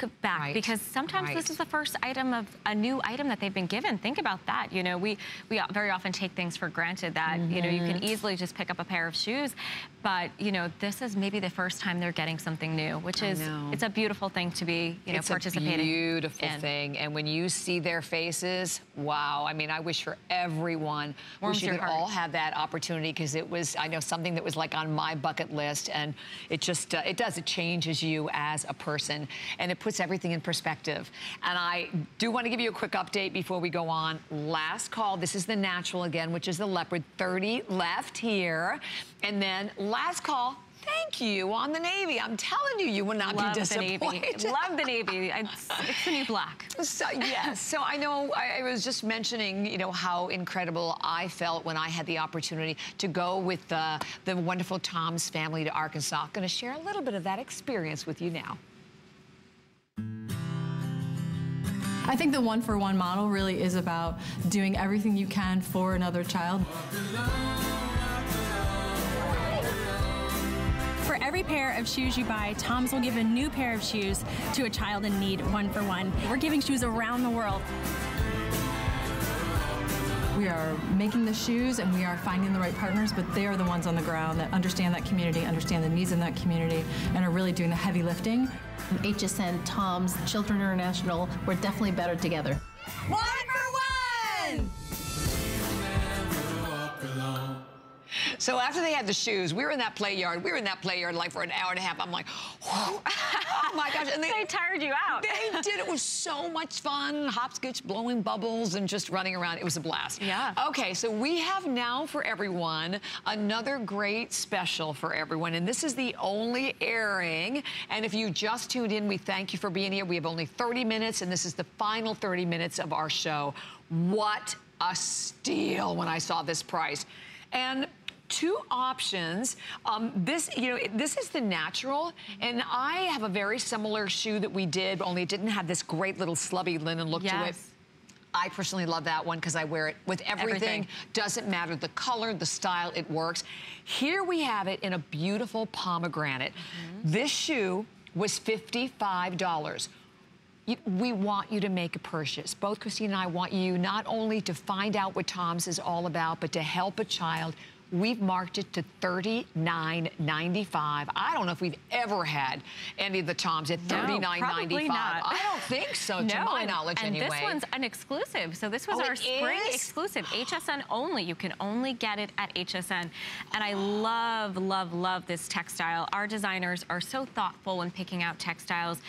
Speaker 5: back
Speaker 4: Right,
Speaker 5: because sometimes
Speaker 4: right.
Speaker 5: this is the first item of a new item that they've been given. Think about that. You know, we we very often take things for granted that you know you
Speaker 4: Mm-hmm.
Speaker 5: can easily just pick up a pair of shoes, but you know this is maybe the first time they're getting something new, which is it's a beautiful thing to be you know participating.
Speaker 4: it's
Speaker 5: participating.
Speaker 4: a beautiful
Speaker 5: in.
Speaker 4: thing. And when you see their faces, wow. I mean, I wish for everyone,
Speaker 5: Warms
Speaker 4: wish you could
Speaker 5: heart.
Speaker 4: all have that opportunity because it was, I know, something that was like on my bucket list. And it just, uh, it does, it changes you as a person. And it puts everything in perspective. And I do want to give you a quick update before we go on. Last call, this is the natural again, which is the leopard, 30 left here. And then last call, Thank you on the Navy. I'm telling you, you will not
Speaker 5: Love
Speaker 4: be disappointed.
Speaker 5: the Navy. Love the Navy. It's, it's the new black.
Speaker 4: So, yes. So I know I, I, was just mentioning, you know, how incredible I felt when I had the opportunity to go with the, the wonderful Tom's family to Arkansas. Going to share a little bit of that experience with you now.
Speaker 7: I think the one for one model really is about doing everything you can for another child.
Speaker 8: For every pair of shoes you buy, Tom's will give a new pair of shoes to a child in need, one for one. We're giving shoes around the world.
Speaker 7: We are making the shoes and we are finding the right partners, but they are the ones on the ground that understand that community, understand the needs in that community, and are really doing the heavy lifting.
Speaker 9: HSN, Tom's, Children International, we're definitely better together.
Speaker 4: One So after they had the shoes, we were in that play yard. We were in that play yard like for an hour and a half. I'm like, oh my gosh.
Speaker 5: And they, they tired you out.
Speaker 4: They did. It was so much fun. Hopscotch, blowing bubbles, and just running around. It was a blast.
Speaker 5: Yeah.
Speaker 4: Okay, so we have now for everyone another great special for everyone. And this is the only airing. And if you just tuned in, we thank you for being here. We have only 30 minutes, and this is the final 30 minutes of our show. What a steal when I saw this price. And two options. Um, this, you know, this is the natural, and I have a very similar shoe that we did, only it didn't have this great little slubby linen look
Speaker 5: yes.
Speaker 4: to it. I personally love that one because I wear it with everything. everything. Doesn't matter the color, the style, it works. Here we have it in a beautiful pomegranate. Mm -hmm. This shoe was $55 we want you to make a purchase. Both Christine and I want you not only to find out what Tom's is all about, but to help a child We've marked it to $39.95. I don't know if we've ever had any of the Toms at $39.95.
Speaker 5: No,
Speaker 4: I don't think so, no, to my knowledge
Speaker 5: and
Speaker 4: anyway.
Speaker 5: And this one's an exclusive. So this was
Speaker 4: oh,
Speaker 5: our spring
Speaker 4: is?
Speaker 5: exclusive. HSN only. You can only get it at HSN. And I love, love, love this textile. Our designers are so thoughtful when picking out textiles.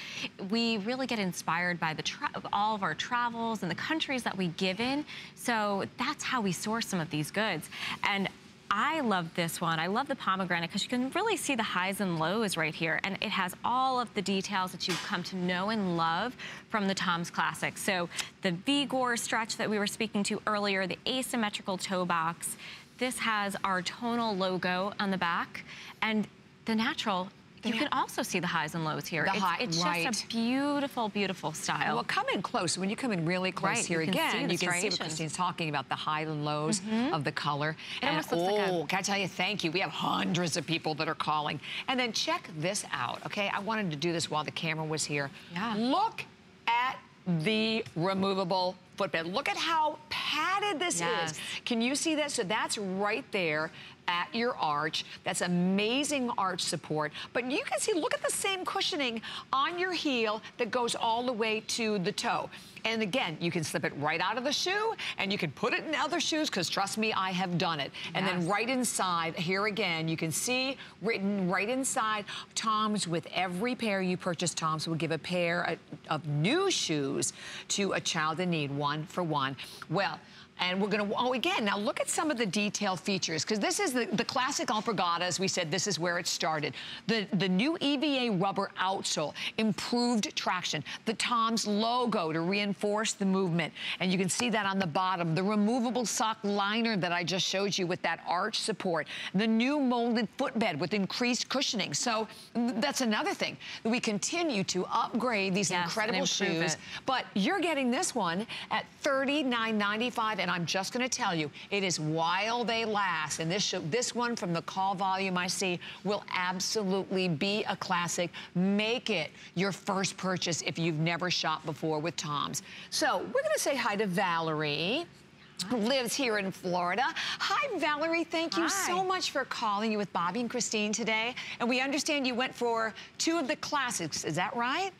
Speaker 5: We really get inspired by the all of our travels and the countries that we give in. So that's how we source some of these goods. And I love this one. I love the pomegranate because you can really see the highs and lows right here. And it has all of the details that you've come to know and love from the Tom's Classic. So the V-Gore stretch that we were speaking to earlier, the asymmetrical toe box. This has our tonal logo on the back. And the natural you can also see the highs and lows here.
Speaker 4: The
Speaker 5: it's,
Speaker 4: high,
Speaker 5: it's
Speaker 4: right.
Speaker 5: just a beautiful, beautiful style.
Speaker 4: Well, come in close. When you come in really close
Speaker 5: right,
Speaker 4: here
Speaker 5: you
Speaker 4: again, you can see what Christine's talking about, the highs and lows mm -hmm. of the color.
Speaker 5: It
Speaker 4: and
Speaker 5: oh,
Speaker 4: like can I tell you, thank you. We have hundreds of people that are calling. And then check this out, okay? I wanted to do this while the camera was here.
Speaker 5: Yeah.
Speaker 4: Look at the removable footbed. Look at how padded this
Speaker 5: yes.
Speaker 4: is. Can you see that? So that's right there at your arch. That's amazing arch support. But you can see, look at the same cushioning on your heel that goes all the way to the toe. And again, you can slip it right out of the shoe and you can put it in other shoes because trust me, I have done it. Yes. And then right inside, here again, you can see written right inside, Tom's with every pair you purchase, Tom's will give a pair uh, of new shoes to a child in need, one for one. Well, and we're going to, oh, again, now look at some of the detail features, because this is the, the classic Alpargata, as we said, this is where it started. The, the new EVA rubber outsole, improved traction, the Tom's logo to reinforce the movement, and you can see that on the bottom, the removable sock liner that I just showed you with that arch support, the new molded footbed with increased cushioning. So that's another thing. We continue to upgrade these
Speaker 5: yes,
Speaker 4: incredible shoes,
Speaker 5: it.
Speaker 4: but you're getting this one at $39.95 and I'm just going to tell you, it is while they last. And this, this one from the call volume I see will absolutely be a classic. Make it your first purchase if you've never shopped before with Tom's. So we're going to say hi to Valerie who lives here in Florida. Hi, Valerie. Thank you
Speaker 5: Hi.
Speaker 4: so much for calling you with Bobbi and Christine today. And we understand you went for two of the classics. Is that right?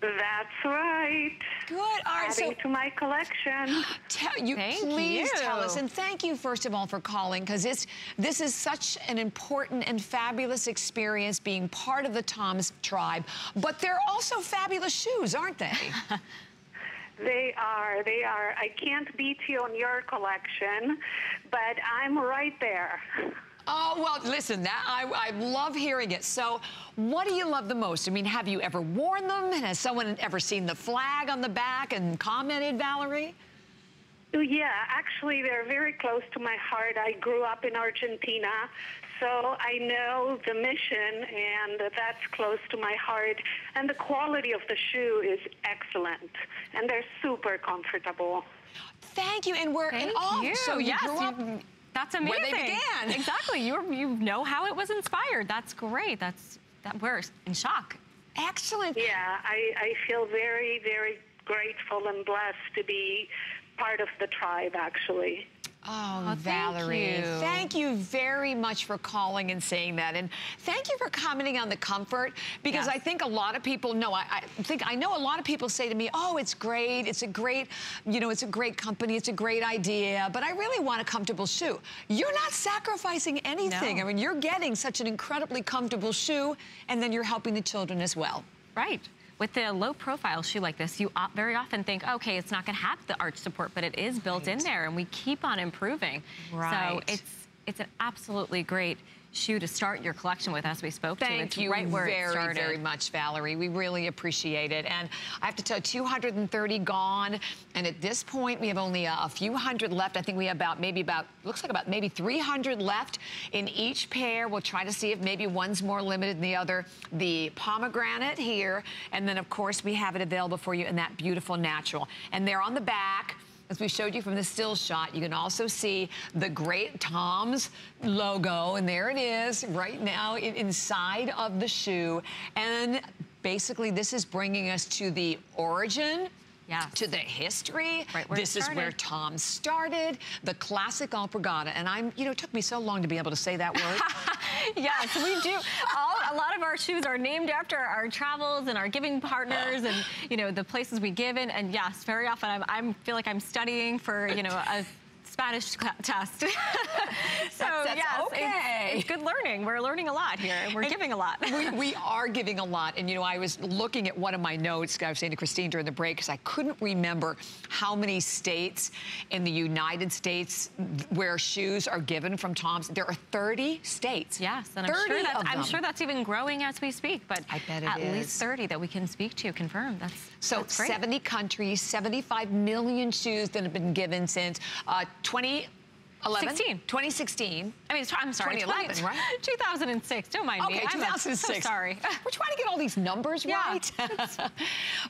Speaker 10: That's right.
Speaker 4: Good. All right.
Speaker 10: Adding
Speaker 4: so
Speaker 10: to my collection.
Speaker 4: Tell you,
Speaker 5: Thank
Speaker 4: please
Speaker 5: you.
Speaker 4: tell us, and thank you first of all for calling, because it's this is such an important and fabulous experience being part of the Tom's tribe. But they're also fabulous shoes, aren't they?
Speaker 10: They are. They are. I can't beat you on your collection, but I'm right there.
Speaker 4: Oh, well, listen, that I, I love hearing it. So, what do you love the most? I mean, have you ever worn them? And has someone ever seen the flag on the back and commented, Valerie?
Speaker 10: Oh, yeah, actually, they're very close to my heart. I grew up in Argentina, so I know the mission, and that's close to my heart. And the quality of the shoe is excellent, and they're super comfortable.
Speaker 4: Thank you, and we're
Speaker 5: Thank
Speaker 4: in awe.
Speaker 5: you.
Speaker 4: So you
Speaker 5: yes,
Speaker 4: grew up
Speaker 5: you- that's amazing.
Speaker 4: where they began.
Speaker 5: Exactly. You you know how it was inspired. That's great. That's that we're in shock.
Speaker 4: Excellent.
Speaker 10: Yeah, I, I feel very, very grateful and blessed to be part of the tribe, actually.
Speaker 4: Oh, oh,
Speaker 5: thank
Speaker 4: Valerie,
Speaker 5: you.
Speaker 4: thank you very much for calling and saying that. And thank you for commenting on the comfort because
Speaker 5: Yes.
Speaker 4: I think a lot of people know, I, I think I know a lot of people say to me, oh, it's great. It's a great, you know, it's a great company. It's a great idea, but I really want a comfortable shoe. You're not sacrificing anything.
Speaker 5: No.
Speaker 4: I mean, you're getting such an incredibly comfortable shoe and then you're helping the children as well.
Speaker 5: Right. With a low profile shoe like this, you very often think, okay, it's not going to have the arch support, but it is built in there and we keep on improving.
Speaker 4: Right.
Speaker 5: So it's it's an absolutely great shoe to start your collection with as we spoke to.
Speaker 4: Thank you
Speaker 5: right where it
Speaker 4: very,
Speaker 5: started.
Speaker 4: very much, Valerie. We really appreciate it. And I have to tell you, 230 gone. And at this point, we have only a, a few hundred left. I think we have about maybe about, looks like about maybe 300 left in each pair. We'll try to see if maybe one's more limited than the other. The pomegranate here. And then, of course, we have it available for you in that beautiful natural. And they're on the back. As we showed you from the still shot, you can also see the great Tom's logo, and there it is right now inside of the shoe. And basically, this is bringing us to the origin.
Speaker 5: Yes.
Speaker 4: To the history.
Speaker 5: Right where
Speaker 4: this is where. Tom started, the classic alpargata. And I'm, you know, it took me so long to be able to say that word.
Speaker 5: yes, we do. All, a lot of our shoes are named after our travels and our giving partners and, you know, the places we give in. And yes, very often I'm, I'm feel like I'm studying for, you know, a Spanish test. so
Speaker 4: That's- that's
Speaker 5: yes,
Speaker 4: okay.
Speaker 5: it's, good learning. We're learning a lot here. We're
Speaker 4: And
Speaker 5: giving a lot.
Speaker 4: we, we are giving a lot. And, you know, I was looking at one of my notes, I was saying to Christine during the break, because I couldn't remember how many states in the United States where shoes are given from Tom's. There are 30 states.
Speaker 5: Yes, and I'm sure, that's, I'm sure that's even growing as we speak. But
Speaker 4: I bet it
Speaker 5: at
Speaker 4: is.
Speaker 5: least 30 that we can speak to confirm. That's
Speaker 4: So 70 countries, 75 million shoes that have been given since uh, 2011?
Speaker 5: 16.
Speaker 4: 2016.
Speaker 5: I mean, I'm sorry,
Speaker 4: 2011,
Speaker 5: 20
Speaker 4: right?
Speaker 5: 2006. Don't mind me.
Speaker 4: Okay,
Speaker 5: I'm
Speaker 4: 2006.
Speaker 5: so sorry.
Speaker 4: We're trying to get all these numbers
Speaker 5: Yeah.
Speaker 4: right.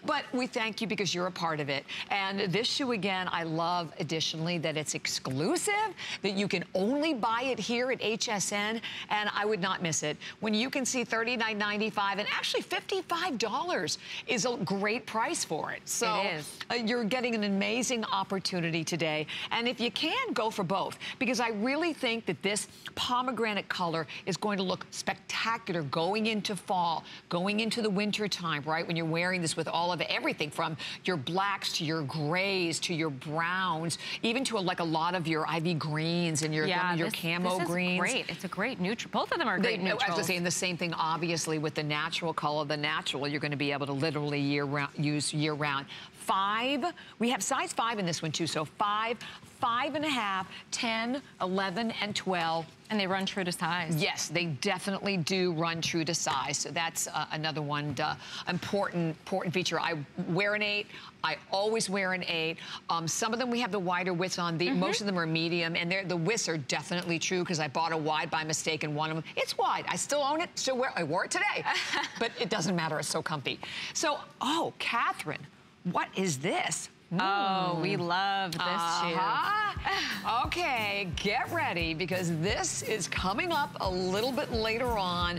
Speaker 4: but we thank you because you're a part of it. And this shoe, again, I love additionally that it's exclusive, that you can only buy it here at HSN, and I would not miss it. When you can see $39.95 and actually $55 is a great price for it. So
Speaker 5: It is.
Speaker 4: uh, you're getting an amazing opportunity today. And if you can, go for both. Because I really think that this pomegranate color is going to look spectacular going into fall, going into the winter time, right? When you're wearing this with all of everything from your blacks to your grays to your browns, even to a, like a lot of your ivy greens and your,
Speaker 5: yeah,
Speaker 4: your
Speaker 5: this,
Speaker 4: camo
Speaker 5: this is
Speaker 4: greens.
Speaker 5: great. It's a great neutral. Both of them are
Speaker 4: They,
Speaker 5: great
Speaker 4: I was
Speaker 5: neutrals.
Speaker 4: going to say, and the same thing, obviously, with the natural color. The natural, you're going to be able to literally year round, use year round. Five, we have size five in this one too. So five, five and a half, 10, 11, and 12.
Speaker 5: and they run true to size.
Speaker 4: Yes, they definitely do run true to size. So that's uh, another one uh, important important feature. I wear an eight. I always wear an eight. Um, some of them we have the wider widths on. The most of them are medium, and they're, the widths are definitely true because I bought a wide by mistake, and one of them it's wide. I still own it. Still wear. I wore it today, but it doesn't matter. It's so comfy. So, oh, Catherine, what is this?
Speaker 5: Oh, we love this shoe.
Speaker 4: Uh-huh. Okay, get ready because this is coming up a little bit later on.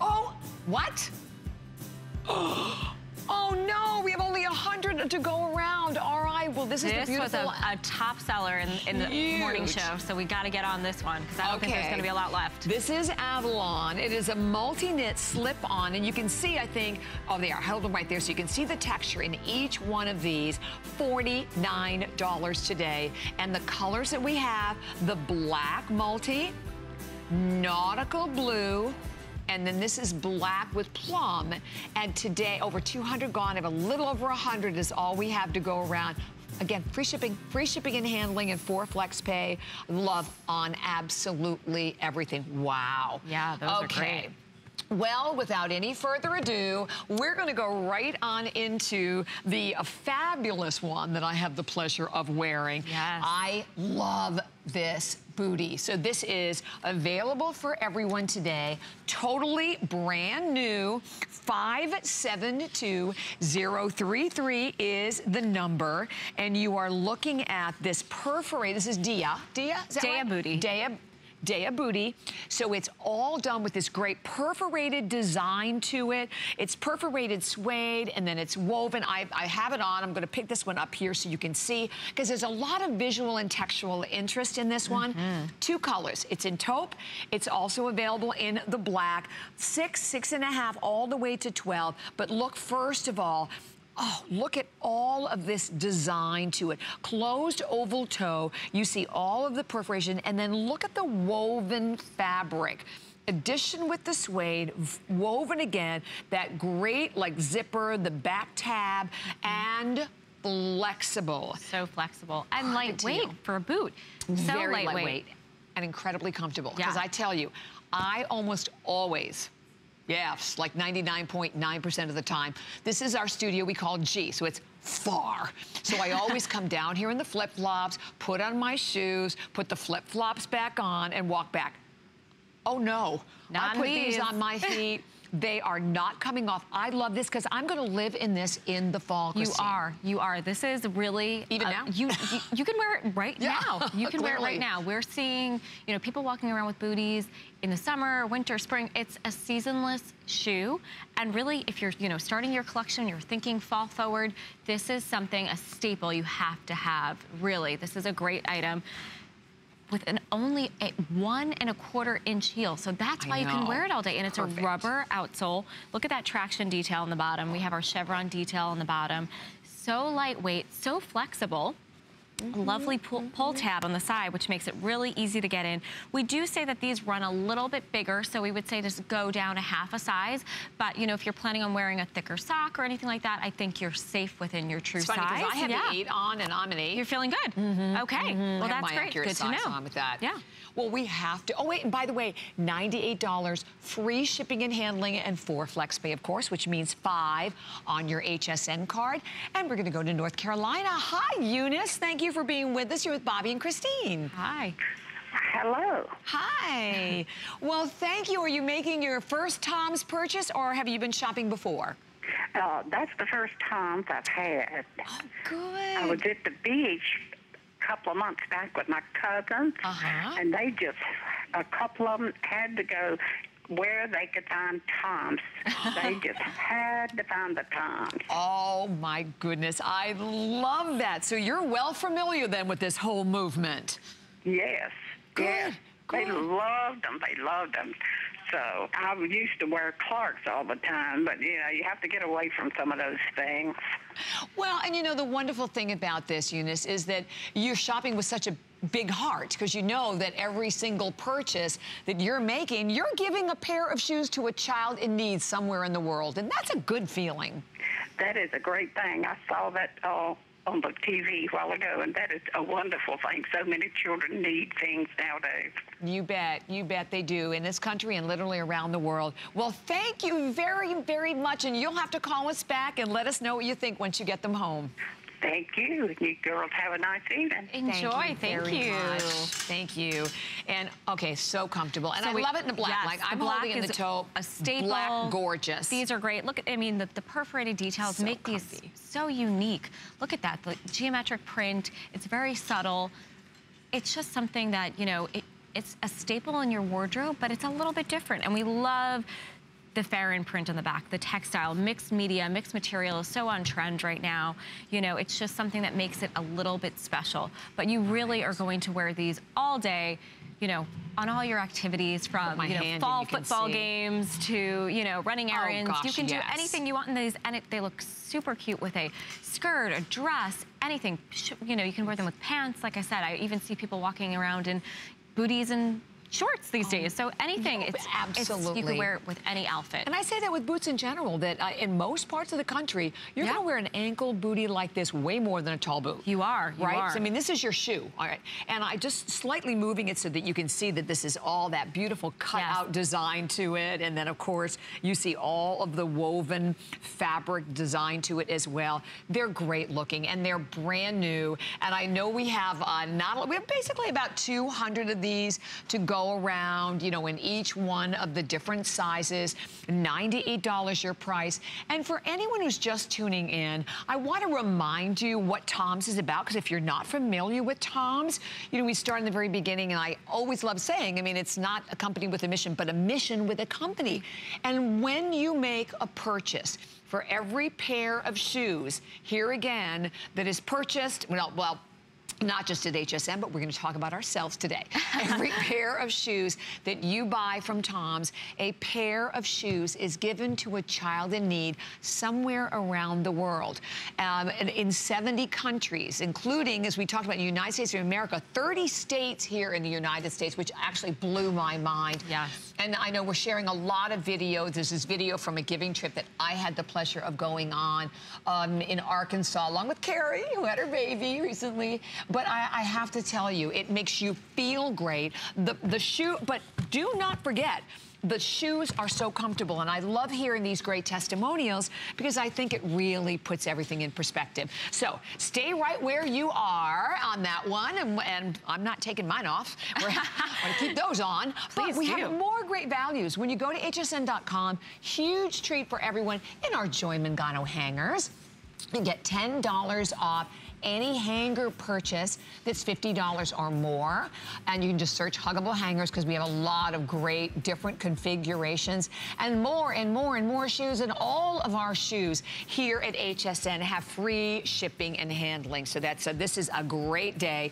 Speaker 4: Oh, what? Oh no, we have only a hundred to go around. All right, well this is
Speaker 5: this
Speaker 4: the beautiful.
Speaker 5: was a, a top seller in, in the morning show, so we got to get on this one because I don't think there's going to be a lot left.
Speaker 4: This is Avalon. It is a multi-knit slip-on, and you can see, I think, oh, they are. Hold them right there, so you can see the texture in each one of these. $49 today. And the colors that we have, the black multi, nautical blue, and then this is black with plum. And today, over 200 gone. I have a little over 100 is all we have to go around. Again, free shipping, free shipping and handling and four flex pay. Love on absolutely everything. Wow.
Speaker 5: Yeah, those are
Speaker 4: okay.
Speaker 5: great.
Speaker 4: Well, without any further ado, we're going to go right on into the fabulous one that I have the pleasure of wearing.
Speaker 5: Yes.
Speaker 4: I love this booty. So this is available for everyone today. Totally brand new. 572033 is the number. And you are looking at this perforated, this is Dia. Dia? Is
Speaker 5: Dia
Speaker 4: right?
Speaker 5: booty.
Speaker 4: Dia Daya Booty. So it's all done with this great perforated design to it. It's perforated suede and then it's woven. I, I have it on. I'm going to pick this one up here so you can see because there's a lot of visual and textual interest in this one. Mm-hmm. Two colors. It's in taupe. It's also available in the black. Six, six and a half, all the way to 12. But look, first of all, Oh, look at all of this design to it. Closed oval toe. You see all of the perforation. And then look at the woven fabric. Addition with the suede, woven again, that great like zipper, the back tab, and flexible.
Speaker 5: So flexible and lightweight for a boot. So
Speaker 4: Very
Speaker 5: lightweight.
Speaker 4: lightweight and incredibly comfortable. Because
Speaker 5: Yeah.
Speaker 4: I tell you, I almost always, yes, like 99.9% of the time, this is our studio we call G, so it's far. So I always come down here in the flip-flops, put on my shoes, put the flip-flops back on, and walk back. Oh no,
Speaker 5: Not
Speaker 4: I put these
Speaker 5: these.
Speaker 4: on my feet. They are not coming off. I love this because I'm going to live in this in the fall.
Speaker 5: You are. You are. This is really
Speaker 4: Even
Speaker 5: uh,
Speaker 4: now?
Speaker 5: You, you you can wear it right
Speaker 4: Yeah,
Speaker 5: now. You can wear it right now. We're seeing you know people walking around with booties in the summer, winter, spring. It's a seasonless shoe, and really, if you're you know starting your collection, you're thinking fall forward. This is something a staple you have to have. Really, this is a great item. With an only a one and a quarter inch heel. So that's why you can wear it all day. And it's
Speaker 4: Perfect.
Speaker 5: a rubber outsole. Look at that traction detail on the bottom. We have our chevron detail on the bottom. So lightweight, so flexible. A lovely pull, pull tab on the side, which makes it really easy to get in. We do say that these run a little bit bigger, so we would say just go down a half a size. But you know, if you're planning on wearing a thicker sock or anything like that, I think you're safe within your true
Speaker 4: It's funny
Speaker 5: size.
Speaker 4: I have
Speaker 5: yeah.
Speaker 4: an eight on and I'm an eight.
Speaker 5: You're feeling good. Mm-hmm. Okay. Mm-hmm. Well,
Speaker 4: I have
Speaker 5: that's great. Good to know.
Speaker 4: on with that.
Speaker 5: Yeah.
Speaker 4: Well, we have to. Oh, wait, and by the way, $98, free shipping and handling, and four FlexPay, of course, which means five on your HSN card. And we're going to go to North Carolina. Hi, Eunice. Thank you for being with us. You're with Bobbi and Christine.
Speaker 5: Hi.
Speaker 10: Hello.
Speaker 4: Hi. well, thank you. Are you making your first Tom's purchase, or have you been shopping before?
Speaker 10: Uh, that's the first time I've had.
Speaker 4: Oh, good.
Speaker 10: I was at the beach a couple of months back with my cousins,
Speaker 4: Uh-huh.
Speaker 10: and they just, a couple of them had to go where they could find Toms. they just had to find the Toms.
Speaker 4: Oh my goodness, I love that. So you're well familiar then with this whole movement.
Speaker 10: Yes. yes. They
Speaker 4: good.
Speaker 10: loved them. They loved them. So I used to wear Clarks all the time, but you know, you have to get away from some of those things.
Speaker 4: Well, and you know, the wonderful thing about this, Eunice, is that you're shopping with such a big heart because you know that every single purchase that you're making, you're giving a pair of shoes to a child in need somewhere in the world. And that's a good feeling.
Speaker 10: That is a great thing. I saw that uh, on the TV a while ago, and that is a wonderful thing. So many children need things nowadays.
Speaker 4: You bet, you bet they do in this country and literally around the world. Well, thank you very, very much. And you'll have to call us back and let us know what you think once you get them home.
Speaker 10: Thank you. You girls have a nice evening.
Speaker 5: Enjoy. Thank
Speaker 4: very
Speaker 5: you.
Speaker 4: much. Thank you. And okay, so comfortable. And
Speaker 5: So
Speaker 4: I
Speaker 5: we-
Speaker 4: love it in the black.
Speaker 5: yes,
Speaker 4: like
Speaker 5: the
Speaker 4: I'm
Speaker 5: black
Speaker 4: holding it in the
Speaker 5: is
Speaker 4: toe.
Speaker 5: A staple.
Speaker 4: Black, gorgeous.
Speaker 5: These are great. Look at, I mean, the, the perforated details
Speaker 4: So
Speaker 5: make
Speaker 4: comfy.
Speaker 5: these so unique. Look at that, the geometric print. It's very subtle. It's just something that, you know, it, it's a staple in your wardrobe, but it's a little bit different. And we love the Farron print on the back, the textile, mixed media, mixed material is so on trend right now. You know, it's just something that makes it a little bit special. But you really are going to wear these all day you know, on all your activities from you know, fall you football games to, you know, running oh, errands. Oh, gosh, you can yes. do anything you want in these and it, they look super cute with a skirt, a dress, anything. You know, you can wear them with pants. Like I said, I even see people walking around in booties and shorts these days. So anything, no, it's absolutely. It's, you can wear it with any outfit.
Speaker 4: And I say that with boots in general, that uh, in most parts of the country, you're yeah. going to wear an ankle booty like this way more than a tall boot.
Speaker 5: You are, you
Speaker 4: right?
Speaker 5: Are.
Speaker 4: So, I mean, this is your shoe, all right. And I just slightly moving it so that you can see that this is all that beautiful cutout yes. design to it. And then, of course, you see all of the woven fabric design to it as well. They're great looking and they're brand new. And I know we have uh, not, we have basically about 200 of these to around, you know, in each one of the different sizes. $98 your price. And for anyone who's just tuning in, I want to remind you what Tom's is about, because if you're not familiar with Tom's, you know, we start in the very beginning, and I always love saying, I mean, it's not a company with a mission, but a mission with a company. And when you make a purchase, for every pair of shoes, here again, that is purchased, well, well, not just at HSN, but we're going to talk about ourselves today. Every pair of shoes that you buy from Tom's, a pair of shoes is given to a child in need somewhere around the world. Um, in 70 countries, including, as we talked about, the United States of America, 30 states here in the United States, which actually blew my mind.
Speaker 5: Yeah.
Speaker 4: And I know we're sharing a lot of video. There's this video from a giving trip that I had the pleasure of going on um, in Arkansas, along with Carrie, who had her baby recently. But I, I have to tell you, it makes you feel great. The, the shoe, but do not forget, the shoes are so comfortable and I love hearing these great testimonials because I think it really puts everything in perspective. So stay right where you are on that one and, and I'm not taking mine off. We're going to keep those on.
Speaker 5: Please
Speaker 4: but we
Speaker 5: do.
Speaker 4: have more great values. When you go to hsn.com, huge treat for everyone in our Joy Mangano hangers. You get $10 off any hanger purchase that's $50 or more. And you can just search Huggable Hangers because we have a lot of great different configurations and more and more and more shoes. And all of our shoes here at HSN have free shipping and handling. So that's a, this is a great day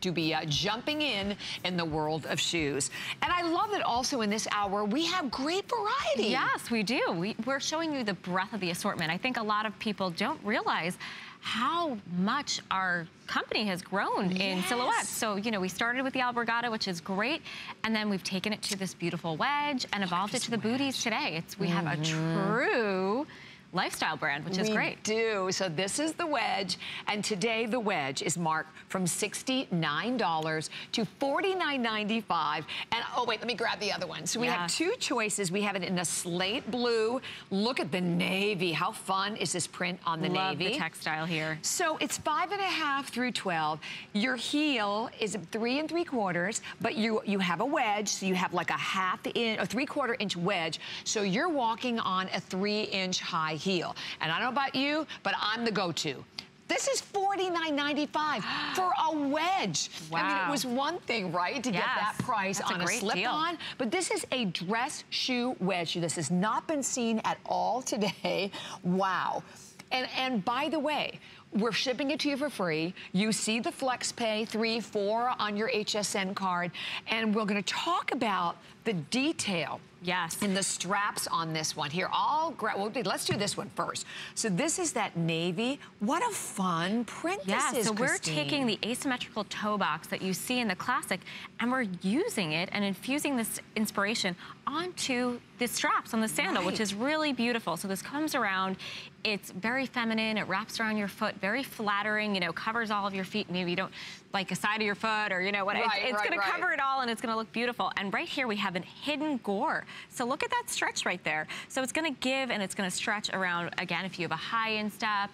Speaker 4: to be uh, jumping in in the world of shoes. And I love that also in this hour, we have great variety.
Speaker 5: Yes, we do. We, we're showing you the breadth of the assortment. I think a lot of people don't realize how much our company has grown yes. in silhouettes. So, you know, we started with the Alpargata, which is great, and then we've taken it to this beautiful wedge and evolved it to the wedge. booties today. It's We mm -hmm. have a mm-hmm. true lifestyle brand, which is
Speaker 4: we
Speaker 5: great.
Speaker 4: We do. So this is the wedge, and today the wedge is marked from $69 to $49.95. And oh wait, let me grab the other one. So we yeah. have two choices. We have it in a slate blue. Look at the navy. How fun is this print on the
Speaker 5: Love
Speaker 4: navy?
Speaker 5: the textile here.
Speaker 4: So it's five and a half through 12. Your heel is three and three quarters, but you you have a wedge, so you have like a half inch, a three quarter inch wedge. So you're walking on a three inch high heel. And I don't know about you, but I'm the go-to. This is $49.95 for a wedge. Wow. I mean, it was one thing, right, to yes. get that price
Speaker 5: That's
Speaker 4: on
Speaker 5: a,
Speaker 4: a slip-on, but this is a dress shoe wedge. This has not been seen at all today. Wow. And, and by the way, we're shipping it to you for free. You see the FlexPay 3, 4 on your HSN card. And we're going to talk about the detail
Speaker 5: Yes.
Speaker 4: And the straps on this one. Here, grab, well, let's do this one first. So this is that navy. What a fun print
Speaker 5: yeah,
Speaker 4: this is,
Speaker 5: so we're taking the asymmetrical toe box that you see in the classic and we're using it and infusing this inspiration onto the straps on the sandal, right. which is really beautiful. So this comes around, it's very feminine, it wraps around your foot, very flattering, you know, covers all of your feet. Maybe you don't like a side of your foot or, you know, what. Right, it's, it's right, gonna cover it all and it's gonna look beautiful. And right here we have a hidden gore. So look at that stretch right there. So it's gonna give and it's gonna stretch around, again, if you have a high instep,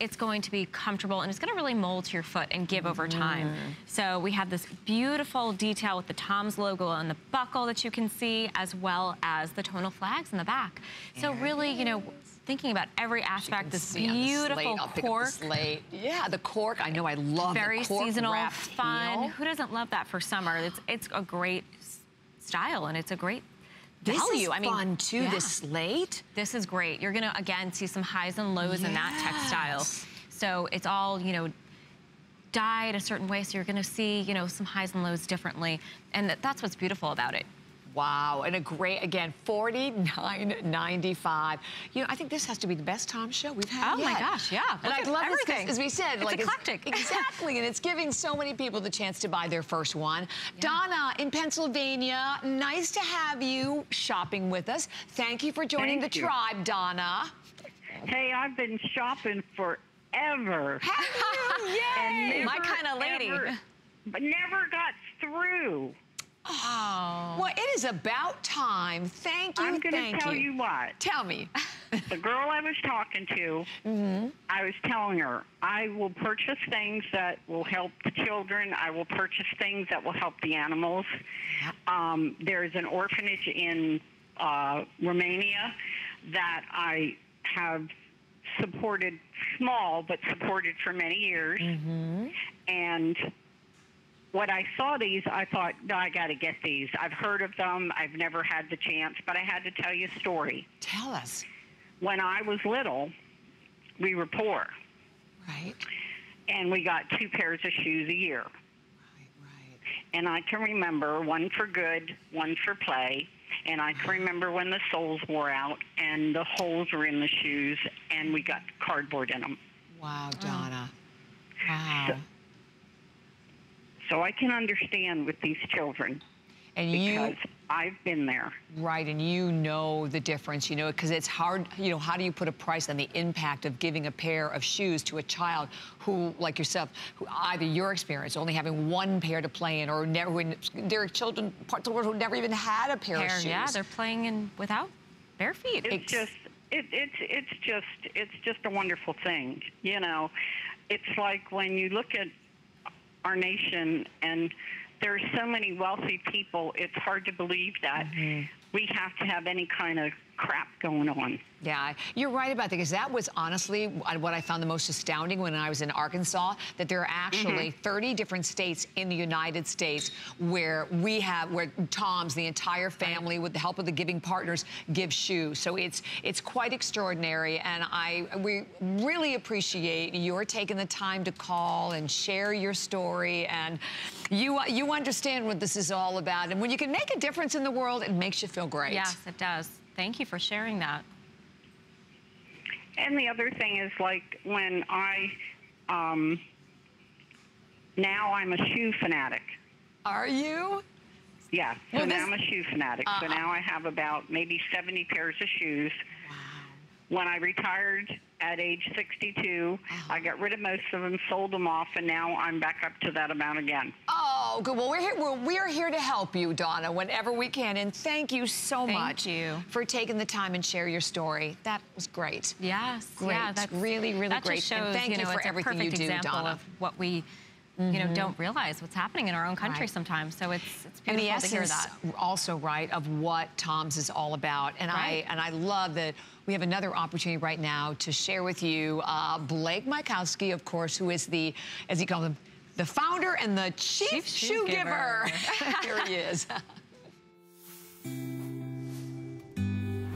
Speaker 5: it's going to be comfortable and it's gonna really mold to your foot and give over time. Mm. So we have this beautiful detail with the Tom's logo on the buckle that you can see, as well as the tonal flags in the back. So really, you know, thinking about every aspect, this beautiful cork.
Speaker 4: The yeah, the cork. I know I love
Speaker 5: Very seasonal, fun. Heel. Who doesn't love that for summer? It's, it's a great style and it's a great
Speaker 4: This
Speaker 5: value.
Speaker 4: is
Speaker 5: I mean,
Speaker 4: fun too, this slate.
Speaker 5: This is great. You're gonna, again, see some highs and lows in that textile. So it's all, you know, dyed a certain way, so you're gonna see, you know, some highs and lows differently. And that, that's what's beautiful about it.
Speaker 4: Wow, and a great, again, $49.95. You know, I think this has to be the best Tom show we've had
Speaker 5: Oh my gosh, yeah.
Speaker 4: And I love
Speaker 5: everything.
Speaker 4: this, 'cause as we said,
Speaker 5: It's
Speaker 4: like
Speaker 5: eclectic.
Speaker 4: exactly, and it's giving so many people the chance to buy their first one. Donna in Pennsylvania, nice to have you shopping with us. Thank you for joining
Speaker 11: Thank
Speaker 4: the
Speaker 11: you.
Speaker 4: tribe, Donna.
Speaker 11: Hey, I've been shopping forever.
Speaker 4: Have you? Yay!
Speaker 11: And
Speaker 5: My kinda lady.
Speaker 11: ever- but never got through.
Speaker 5: Oh.
Speaker 4: Well, it is about time. Thank you.
Speaker 11: I'm going to tell you. what.
Speaker 4: Tell me.
Speaker 11: The girl I was talking to,
Speaker 4: Mm-hmm.
Speaker 11: I was telling her, I will purchase things that will help the children. I will purchase things that will help the animals. Um, there's an orphanage in uh, Romania that I have supported small, but supported for many years.
Speaker 4: Mm-hmm.
Speaker 11: And when I saw these, I thought, no, I got to get these. I've heard of them. I've never had the chance, but I had to tell you a story.
Speaker 4: Tell us.
Speaker 11: When I was little, we were poor.
Speaker 4: Right.
Speaker 11: And we got two pairs of shoes a year. Right, right. And I can remember one for good, one for play. And I can uh-huh. remember when the soles wore out and the holes were in the shoes and we got cardboard in them.
Speaker 4: Wow, uh-huh. Donna. Wow.
Speaker 11: So I can understand with these children.
Speaker 4: And
Speaker 11: because
Speaker 4: you
Speaker 11: I've been there.
Speaker 4: Right, and you know the difference, you know, because it's hard, you know, how do you put a price on the impact of giving a pair of shoes to a child who, like yourself, who either your experience, only having one pair to play in, or never, when there are children, parts of the world who never even had a pair, of shoes.
Speaker 5: yeah, they're playing in without bare feet.
Speaker 11: It's just it, it's it's just it's just a wonderful thing. You know, it's like when you look at our nation and there are so many wealthy people. It's hard to believe that mm-hmm. we have to have any kind of crap going on.
Speaker 4: Yeah, you're right about that because that was honestly what I found the most astounding when I was in Arkansas. That there are actually mm-hmm. 30 different states in the United States where we have where Tom's the entire family with the help of the giving partners give shoes. So it's it's quite extraordinary, and I we really appreciate your taking the time to call and share your story, and you you understand what this is all about. And when you can make a difference in the world, it makes you feel great.
Speaker 5: Yes, it does. Thank you for sharing that.
Speaker 11: And the other thing is like when I, um, now I'm a shoe fanatic.
Speaker 4: Are you?
Speaker 11: Yeah. So
Speaker 4: Well,
Speaker 11: now I'm a shoe fanatic. so
Speaker 4: Uh,
Speaker 11: now I have about maybe 70 pairs of shoes. Wow. When I retired at age 62,
Speaker 4: Uh-huh.
Speaker 11: I got rid of most of them, sold them off, and now I'm back up to that amount again.
Speaker 4: Oh, good. Well, we're here. We're, we're here to help you, Donna, whenever we can. And thank you so
Speaker 5: Thank
Speaker 4: much
Speaker 5: you.
Speaker 4: for taking the time and share your story. That was great.
Speaker 5: Yes,
Speaker 4: Great.
Speaker 5: yeah, that's
Speaker 4: really, really
Speaker 5: that
Speaker 4: great.
Speaker 5: Just shows,
Speaker 4: and thank you,
Speaker 5: know,
Speaker 4: for
Speaker 5: it's
Speaker 4: everything
Speaker 5: a
Speaker 4: you
Speaker 5: perfect
Speaker 4: do,
Speaker 5: example
Speaker 4: Donna.
Speaker 5: of what we, you know,
Speaker 4: Mhm.
Speaker 5: don't realize what's happening in our own country
Speaker 4: Right.
Speaker 5: sometimes. So it's it's
Speaker 4: and
Speaker 5: beautiful
Speaker 4: the
Speaker 5: to hear that.
Speaker 4: also right of what Tom's is all about. And
Speaker 5: Right.
Speaker 4: I and I love that we have another opportunity right now to share with you uh, Blake Mycoskie, of course, who is the, as he calls him, the founder and the chief,
Speaker 5: Chief shoe
Speaker 4: shoe giver.
Speaker 5: giver.
Speaker 4: Here he is.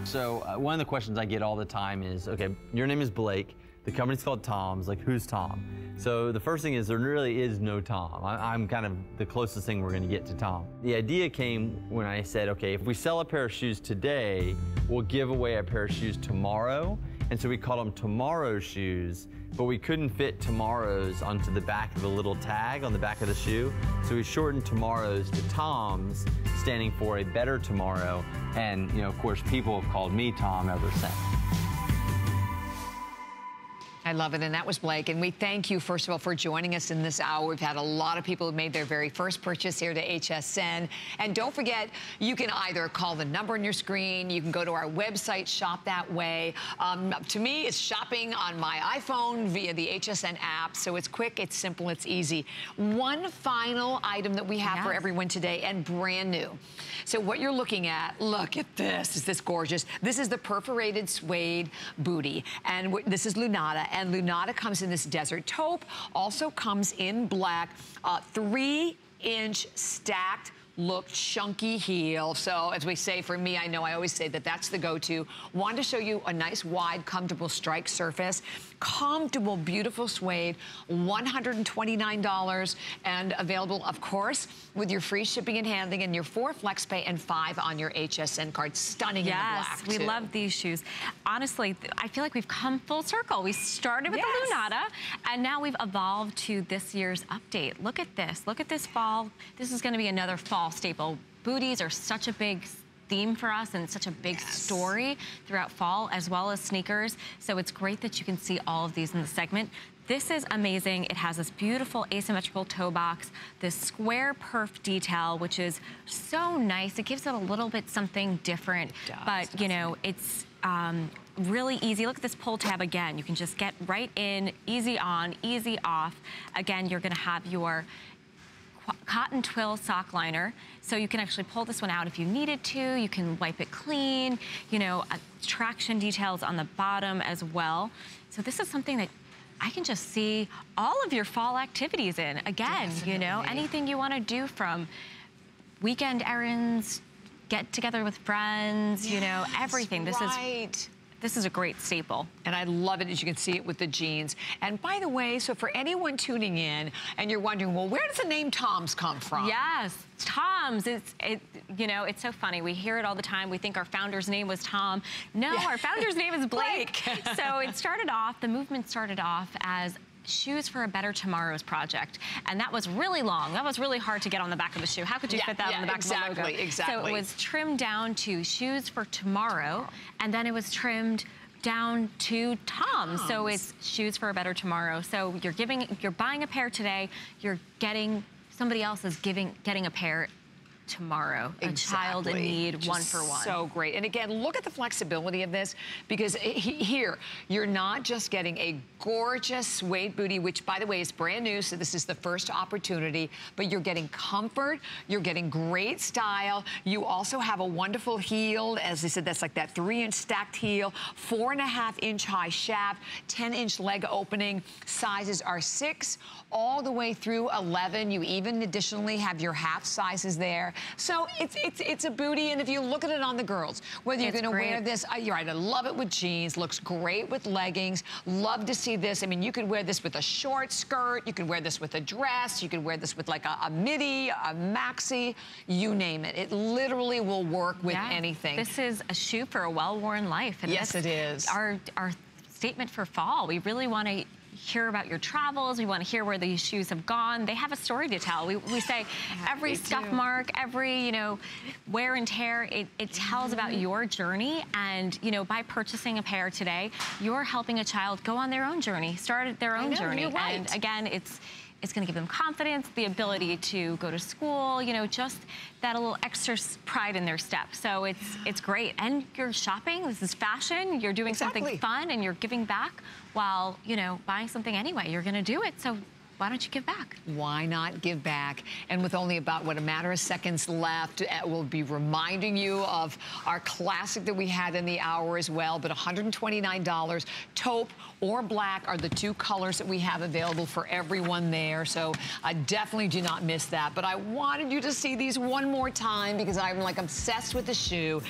Speaker 6: So uh, one of the questions I get all the time is, okay, your name is Blake. The company's called Tom's. Like, who's Tom? So the first thing is there really is no Tom. I, I'm kind of the closest thing we're going to get to Tom. The idea came when I said, okay, if we sell a pair of shoes today, we'll give away a pair of shoes tomorrow. And so we called them tomorrow shoes, but we couldn't fit tomorrows onto the back of the little tag on the back of the shoe. So we shortened tomorrows to Tom's, standing for a better tomorrow. And, you know, of course, people have called me Tom ever since.
Speaker 4: I love it, and that was Blake. And we thank you, first of all, for joining us in this hour. We've had a lot of people who made their very first purchase here to HSN. And don't forget, you can either call the number on your screen, you can go to our website, shop that way. Um, to me, it's shopping on my iPhone via the HSN app. So it's quick, it's simple, it's easy. One final item that we have for everyone today, and brand new. So what you're looking at, look at this. Is this gorgeous? This is the perforated suede booty. And this is Lunata. And Lunata comes in this desert taupe, also comes in black, uh, three inch stacked look chunky heel. So as we say, for me, I know I always say that that's the go-to. Want to show you a nice wide, comfortable strike surface. Comfortable, beautiful suede, $129 and available, of course, with your free shipping and handling and your four flex pay and five on your HSN card. Stunning
Speaker 5: yes,
Speaker 4: in the black,
Speaker 5: we
Speaker 4: too.
Speaker 5: love these shoes. Honestly, I feel like we've come full circle. We started with
Speaker 4: Yes.
Speaker 5: the Lunata, and now we've evolved to this year's update. Look at this. Look at this fall. This is going to be another fall staple. Booties are such a big theme for us and such a big story throughout fall as well as sneakers. So it's great that you can see all of these in the segment. This is amazing. It has this beautiful asymmetrical toe box, this square perf detail, which is so nice. It gives it a little bit something different, but you know, it's um, really easy. Look at this pull tab again. You can just get right in, easy on, easy off. Again, you're gonna have your cotton twill sock liner. So you can actually pull this one out if you needed to. You can wipe it clean. You know, uh, traction details on the bottom as well. So this is something that I can just see all of your fall activities in. Again, you know, anything you want to do from weekend errands, get together with friends, you know, everything. This
Speaker 4: right.
Speaker 5: is this is a great staple.
Speaker 4: And I love it as you can see it with the jeans. And by the way, so for anyone tuning in and you're wondering, well, where does the name Tom's come from?
Speaker 5: Yes, Tom's. It's it, you know, it's so funny. We hear it all the time. We think our founder's name was Tom. No,
Speaker 4: Yeah.
Speaker 5: our founder's name is Blake.
Speaker 4: Blake.
Speaker 5: so it started off. The movement started off as. Shoes for a Better Tomorrow's project. And that was really long. That was really hard to get on the back of the shoe. How could you
Speaker 4: Yeah,
Speaker 5: fit that
Speaker 4: yeah,
Speaker 5: on the back of the logo?
Speaker 4: exactly,
Speaker 5: So it was trimmed down to Shoes for Tomorrow, and then it was trimmed down to Tom. So it's shoes for a better tomorrow. So you're giving, you're buying a pair today, you're getting, somebody else is giving, getting a pair tomorrow. A child in
Speaker 4: Exactly.
Speaker 5: need,
Speaker 4: Just
Speaker 5: one for one.
Speaker 4: So great. And again, look at the flexibility of this because here, you're not just getting a gorgeous suede booty, which by the way is brand new, so this is the first opportunity, but you're getting comfort, you're getting great style. You also have a wonderful heel. As I said, that's like that three inch stacked heel, four and a half inch high shaft, 10 inch leg opening. Sizes are six all the way through 11. You even additionally have your half sizes there. So it's it's it's a booty, and if you look at it on the girls, whether you're going to wear this, uh, you're right. I love it with jeans. Looks great with leggings. Love to see this. I mean, you could wear this with a short skirt. You could wear this with a dress. You could wear this with like a, a midi, a maxi. You name it. It literally will work with
Speaker 5: Yeah.
Speaker 4: anything.
Speaker 5: This is a shoe for a well-worn life.
Speaker 4: And
Speaker 5: Yes,
Speaker 4: it is.
Speaker 5: Our, our statement for fall, we really want to hear about your travels. We want to hear where these shoes have gone. They have a story to tell. We, we say every scuff
Speaker 4: do.
Speaker 5: mark, every, you know, wear and tear, it, it tells about
Speaker 4: Mm-hmm.
Speaker 5: your journey. And, you know, by purchasing a pair today, you're helping a child go on their own journey, start their own
Speaker 4: know,
Speaker 5: journey.
Speaker 4: right.
Speaker 5: And again, it's it's going to give them confidence, the ability to go to school, you know, just that a little extra pride in their step. So it's it's great. And you're shopping, this is fashion, you're doing
Speaker 4: Exactly.
Speaker 5: something fun and you're giving back while, you know, buying something anyway. You're to do it. So why don't you give back?
Speaker 4: Why not give back? And with only about, what, a matter of seconds left, uh, we'll be reminding you of our classic that we had in the hour as well, but $129. Taupe or black are the two colors that we have available for everyone there. So uh, definitely do not miss that. But I wanted you to see these one more time because I'm like obsessed with the shoe.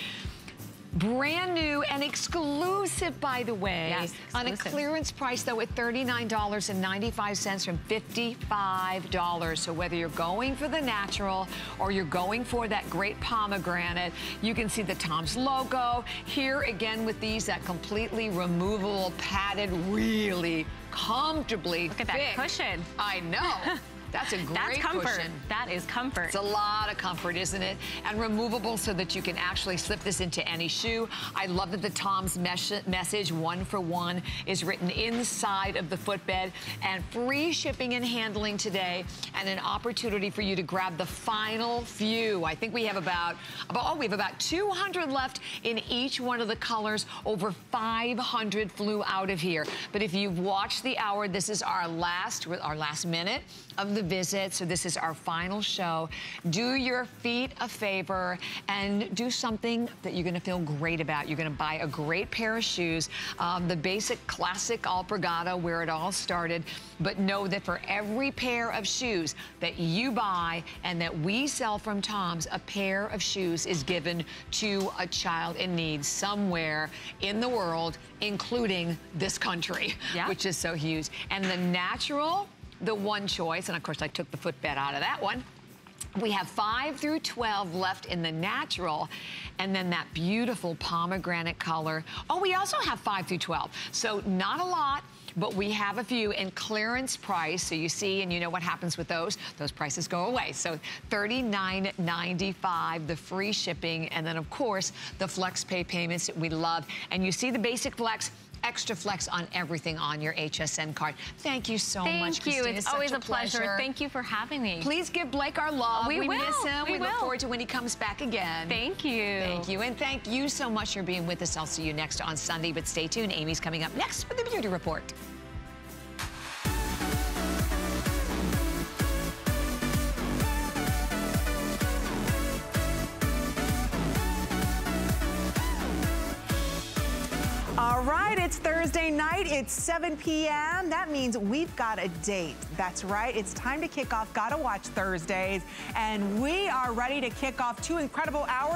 Speaker 4: Brand new and exclusive, by the way.
Speaker 5: Yes,
Speaker 4: On a clearance price, though, at $39.95 from $55. So whether you're going for the natural or you're going for that great pomegranate, you can see the Tom's logo. Here again with these, that completely removable, padded, really comfortably
Speaker 5: Look at that
Speaker 4: thick-
Speaker 5: cushion.
Speaker 4: I know. That's a great
Speaker 5: That's comfort.
Speaker 4: cushion.
Speaker 5: That is comfort.
Speaker 4: It's a lot of comfort, isn't it? And removable so that you can actually slip this into any shoe. I love that the Tom's mesh message, one for one, is written inside of the footbed. And free shipping and handling today, and an opportunity for you to grab the final few. I think we have about, about oh, we have about 200 left in each one of the colors. Over 500 flew out of here. But if you've watched the hour, this is our last, our last minute of the visit, so this is our final show. Do your feet a favor and do something that you're gonna feel great about. You're gonna buy a great pair of shoes, um, the basic classic Alpargata where it all started, but know that for every pair of shoes that you buy and that we sell from Tom's, a pair of shoes is given to a child in need somewhere in the world, including this country,
Speaker 5: Yeah.
Speaker 4: which is so huge. And the natural, the one choice, and of course I took the footbed out of that one. We have 5 through 12 left in the natural, and then that beautiful pomegranate color. Oh, we also have 5 through 12. So not a lot, but we have a few in clearance price. So you see, and you know what happens with those. Those prices go away. So $39.95, the free shipping, and then of course, the flex pay payments that we love. And you see the basic flex, extra flex on everything on your HSN card. Thank you so
Speaker 5: Thank
Speaker 4: much, Thank
Speaker 5: you.
Speaker 4: Christina.
Speaker 5: It's always
Speaker 4: a
Speaker 5: pleasure.
Speaker 4: pleasure.
Speaker 5: Thank you for having me.
Speaker 4: Please give Blake our love.
Speaker 5: We
Speaker 4: miss
Speaker 5: will.
Speaker 4: him.
Speaker 5: We
Speaker 4: We, look forward to when he comes back again.
Speaker 5: Thank you.
Speaker 4: Thank you. And thank you so much for being with us. I'll see you next on Sunday, but stay tuned. Amy's coming up next with the Beauty Report.
Speaker 12: All right, it's Thursday night. It's 7 p.m. That means we've got a date. That's right. It's time to kick off Gotta Watch Thursdays. And we are ready to kick off two incredible hours.